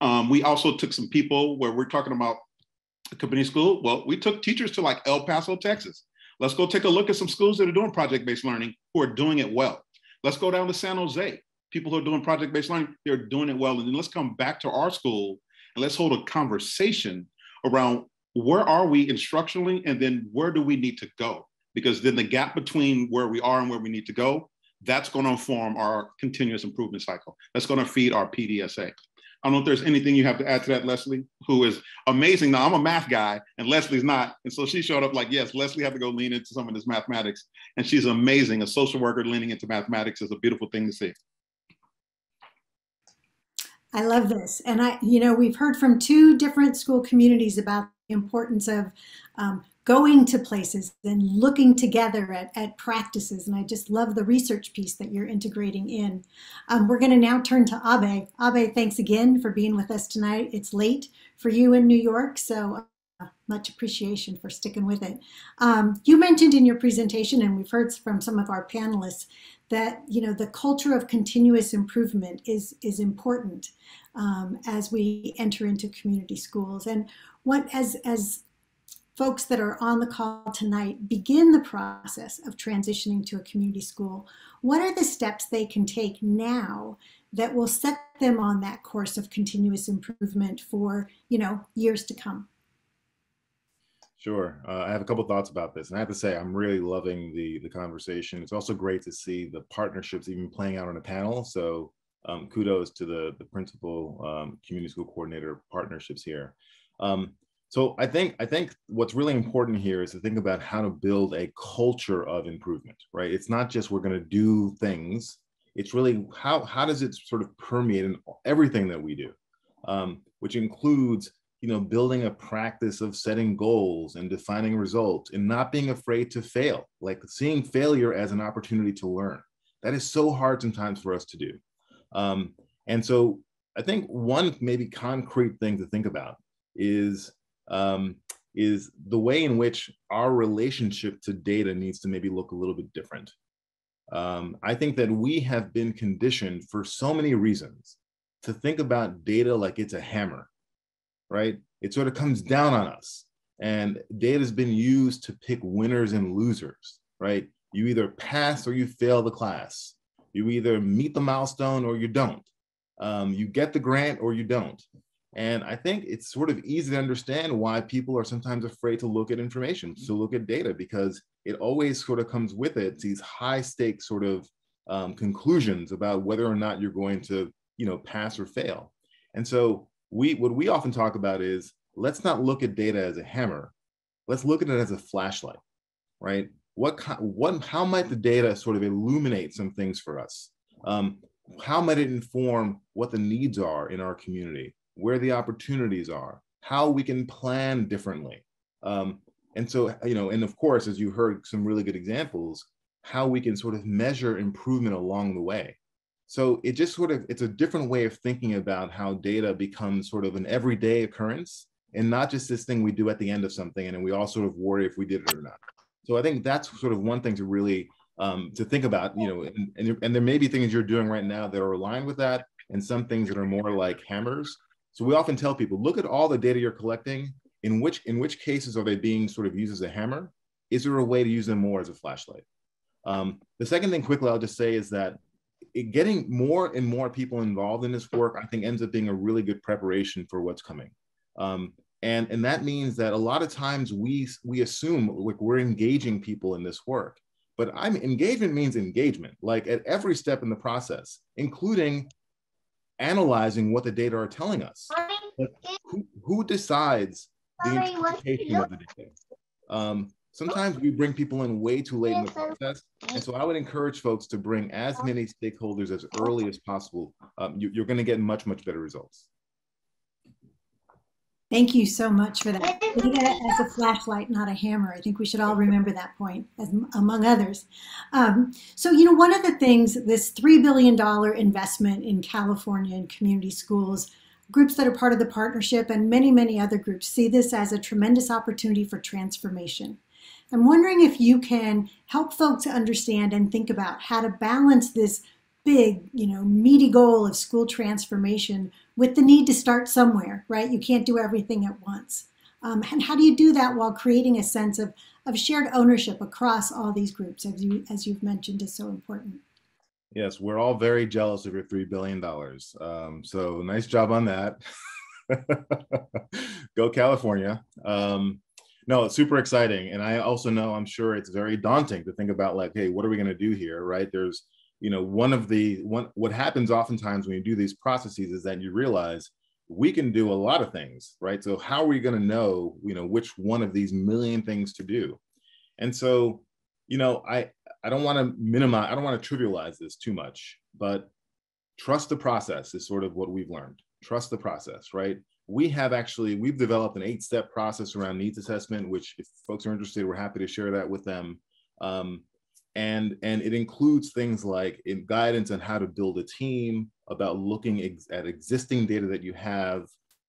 J: Um, we also took some people where we're talking about a community school. Well, we took teachers to like El Paso, Texas. Let's go take a look at some schools that are doing project-based learning who are doing it well. Let's go down to San Jose. People who are doing project-based learning, they're doing it well. And then let's come back to our school and let's hold a conversation around where are we instructionally and then where do we need to go? Because then the gap between where we are and where we need to go, that's going to inform our continuous improvement cycle. That's going to feed our PDSA. I don't know if there's anything you have to add to that, Leslie, who is amazing. Now, I'm a math guy and Leslie's not. And so she showed up like, yes, Leslie had to go lean into some of this mathematics. And she's amazing. A social worker leaning into mathematics is a beautiful thing to see.
E: I love this. And I, you know, we've heard from two different school communities about the importance of um, going to places and looking together at, at practices. And I just love the research piece that you're integrating in. Um, we're going to now turn to Abe. Abe, thanks again for being with us tonight. It's late for you in New York, so much appreciation for sticking with it. Um, you mentioned in your presentation, and we've heard from some of our panelists, that you know the culture of continuous improvement is is important um, as we enter into community schools and what as as folks that are on the call tonight begin the process of transitioning to a community school what are the steps they can take now that will set them on that course of continuous improvement for you know years to come
D: Sure. Uh, I have a couple thoughts about this, and I have to say I'm really loving the the conversation. It's also great to see the partnerships even playing out on a panel. So um, kudos to the the principal um, community school coordinator partnerships here. Um, so I think I think what's really important here is to think about how to build a culture of improvement. Right? It's not just we're going to do things. It's really how how does it sort of permeate in everything that we do, um, which includes you know, building a practice of setting goals and defining results and not being afraid to fail, like seeing failure as an opportunity to learn. That is so hard sometimes for us to do. Um, and so I think one maybe concrete thing to think about is um, is the way in which our relationship to data needs to maybe look a little bit different. Um, I think that we have been conditioned for so many reasons to think about data like it's a hammer, right? It sort of comes down on us. And data has been used to pick winners and losers, right? You either pass or you fail the class. You either meet the milestone or you don't. Um, you get the grant or you don't. And I think it's sort of easy to understand why people are sometimes afraid to look at information, to look at data, because it always sort of comes with it these high stakes sort of um, conclusions about whether or not you're going to, you know, pass or fail. And so we, what we often talk about is let's not look at data as a hammer. Let's look at it as a flashlight, right? What, what, how might the data sort of illuminate some things for us? Um, how might it inform what the needs are in our community? where the opportunities are, how we can plan differently. Um, and so, you know, and of course, as you heard some really good examples, how we can sort of measure improvement along the way. So it just sort of, it's a different way of thinking about how data becomes sort of an everyday occurrence and not just this thing we do at the end of something and we all sort of worry if we did it or not. So I think that's sort of one thing to really um, to think about, you know, and, and, and there may be things you're doing right now that are aligned with that and some things that are more like hammers so we often tell people, look at all the data you're collecting. In which in which cases are they being sort of used as a hammer? Is there a way to use them more as a flashlight? Um, the second thing, quickly, I'll just say is that it, getting more and more people involved in this work, I think, ends up being a really good preparation for what's coming. Um, and and that means that a lot of times we we assume like we're engaging people in this work, but I'm engagement means engagement, like at every step in the process, including analyzing what the data are telling us. Who, who, decides the interpretation of the data? Um, sometimes we bring people in way too late in the process. And so I would encourage folks to bring as many stakeholders as early as possible. Um, you, you're going to get much, much better results.
E: Thank you so much for that. Data as a flashlight, not a hammer. I think we should all remember that point, as, among others. Um, so, you know, one of the things, this $3 billion investment in California and community schools, groups that are part of the partnership, and many, many other groups see this as a tremendous opportunity for transformation. I'm wondering if you can help folks understand and think about how to balance this big, you know, meaty goal of school transformation with the need to start somewhere, right? You can't do everything at once. Um, and how do you do that while creating a sense of, of shared ownership across all these groups, as, you, as you've mentioned, is so important?
D: Yes, we're all very jealous of your $3 billion. Um, so nice job on that. Go California. Um, no, it's super exciting. And I also know, I'm sure it's very daunting to think about like, hey, what are we going to do here, right? There's you know one of the one what happens oftentimes when you do these processes is that you realize we can do a lot of things right so how are we going to know you know which one of these million things to do and so you know i i don't want to minimize i don't want to trivialize this too much but trust the process is sort of what we've learned trust the process right we have actually we've developed an eight step process around needs assessment which if folks are interested we're happy to share that with them. Um, and and it includes things like in guidance on how to build a team about looking ex at existing data that you have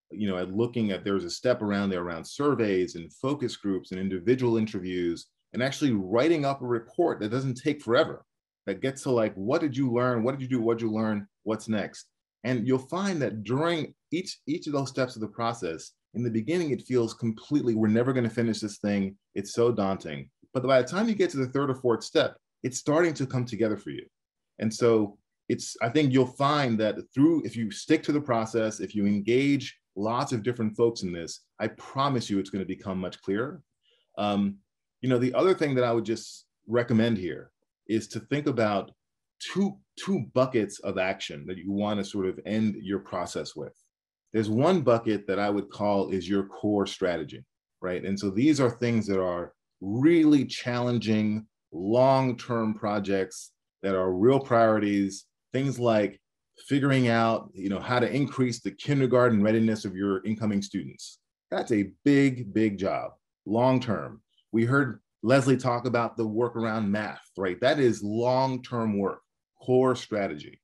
D: you know at looking at there's a step around there around surveys and focus groups and individual interviews and actually writing up a report that doesn't take forever that gets to like what did you learn? What did you do? What did you learn? What's next and you'll find that during each each of those steps of the process in the beginning it feels completely we're never going to finish this thing it's so daunting but by the time you get to the third or fourth step, it's starting to come together for you. And so it's, I think you'll find that through, if you stick to the process, if you engage lots of different folks in this, I promise you it's going to become much clearer. Um, you know, the other thing that I would just recommend here is to think about two, two buckets of action that you want to sort of end your process with. There's one bucket that I would call is your core strategy, right? And so these are things that are really challenging long-term projects that are real priorities, things like figuring out, you know, how to increase the kindergarten readiness of your incoming students. That's a big, big job, long-term. We heard Leslie talk about the work around math, right? That is long-term work, core strategy.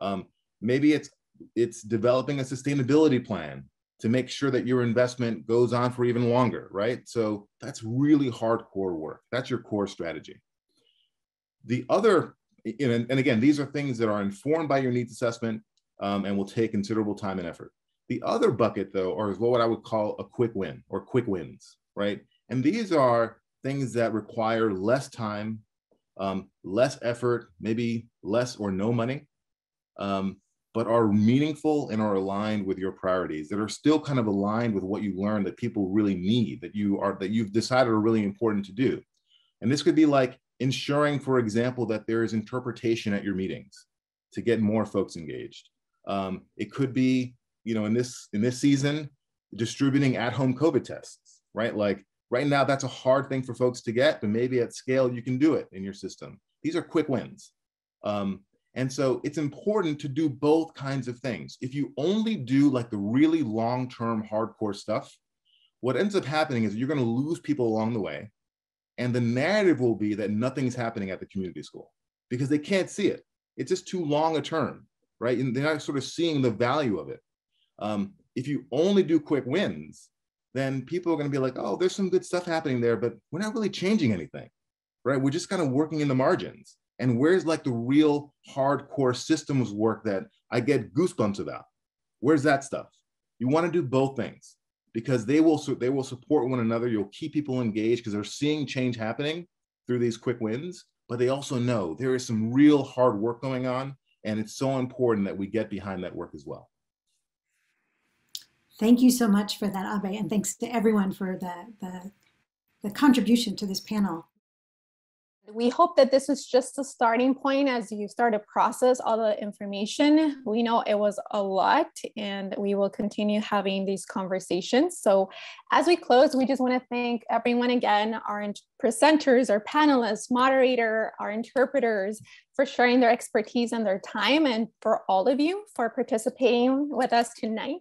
D: Um, maybe it's it's developing a sustainability plan to make sure that your investment goes on for even longer, right? So that's really hardcore work. That's your core strategy. The other and, again, these are things that are informed by your needs assessment um, and will take considerable time and effort. The other bucket, though, are what I would call a quick win or quick wins, right? And these are things that require less time, um, less effort, maybe less or no money, um, but are meaningful and are aligned with your priorities that are still kind of aligned with what you learned that people really need that you are that you've decided are really important to do. And this could be like ensuring for example that there is interpretation at your meetings to get more folks engaged. Um, it could be you know in this in this season distributing at home covid tests right? Like right now that's a hard thing for folks to get but maybe at scale you can do it in your system these are quick wins um, and so it's important to do both kinds of things. If you only do like the really long term hardcore stuff, what ends up happening is you're going to lose people along the way. And the narrative will be that nothing's happening at the community school because they can't see it. It's just too long a term, right? And they're not sort of seeing the value of it. Um, if you only do quick wins, then people are going to be like, oh, there's some good stuff happening there, but we're not really changing anything, right? We're just kind of working in the margins and where's like the real hardcore systems work that I get goosebumps about? Where's that stuff? You want to do both things because they will they will support one another. You'll keep people engaged because they're seeing change happening through these quick wins, but they also know there is some real hard work going on, and it's so important that we get behind that work as well.
E: Thank you so much for that, Abe, and thanks to everyone for the, the, the contribution to this panel.
A: We hope that this was just a starting point as you start to process all the information. We know it was a lot and we will continue having these conversations. So as we close, we just want to thank everyone again, our presenters, our panelists, moderator, our interpreters for sharing their expertise and their time and for all of you for participating with us tonight.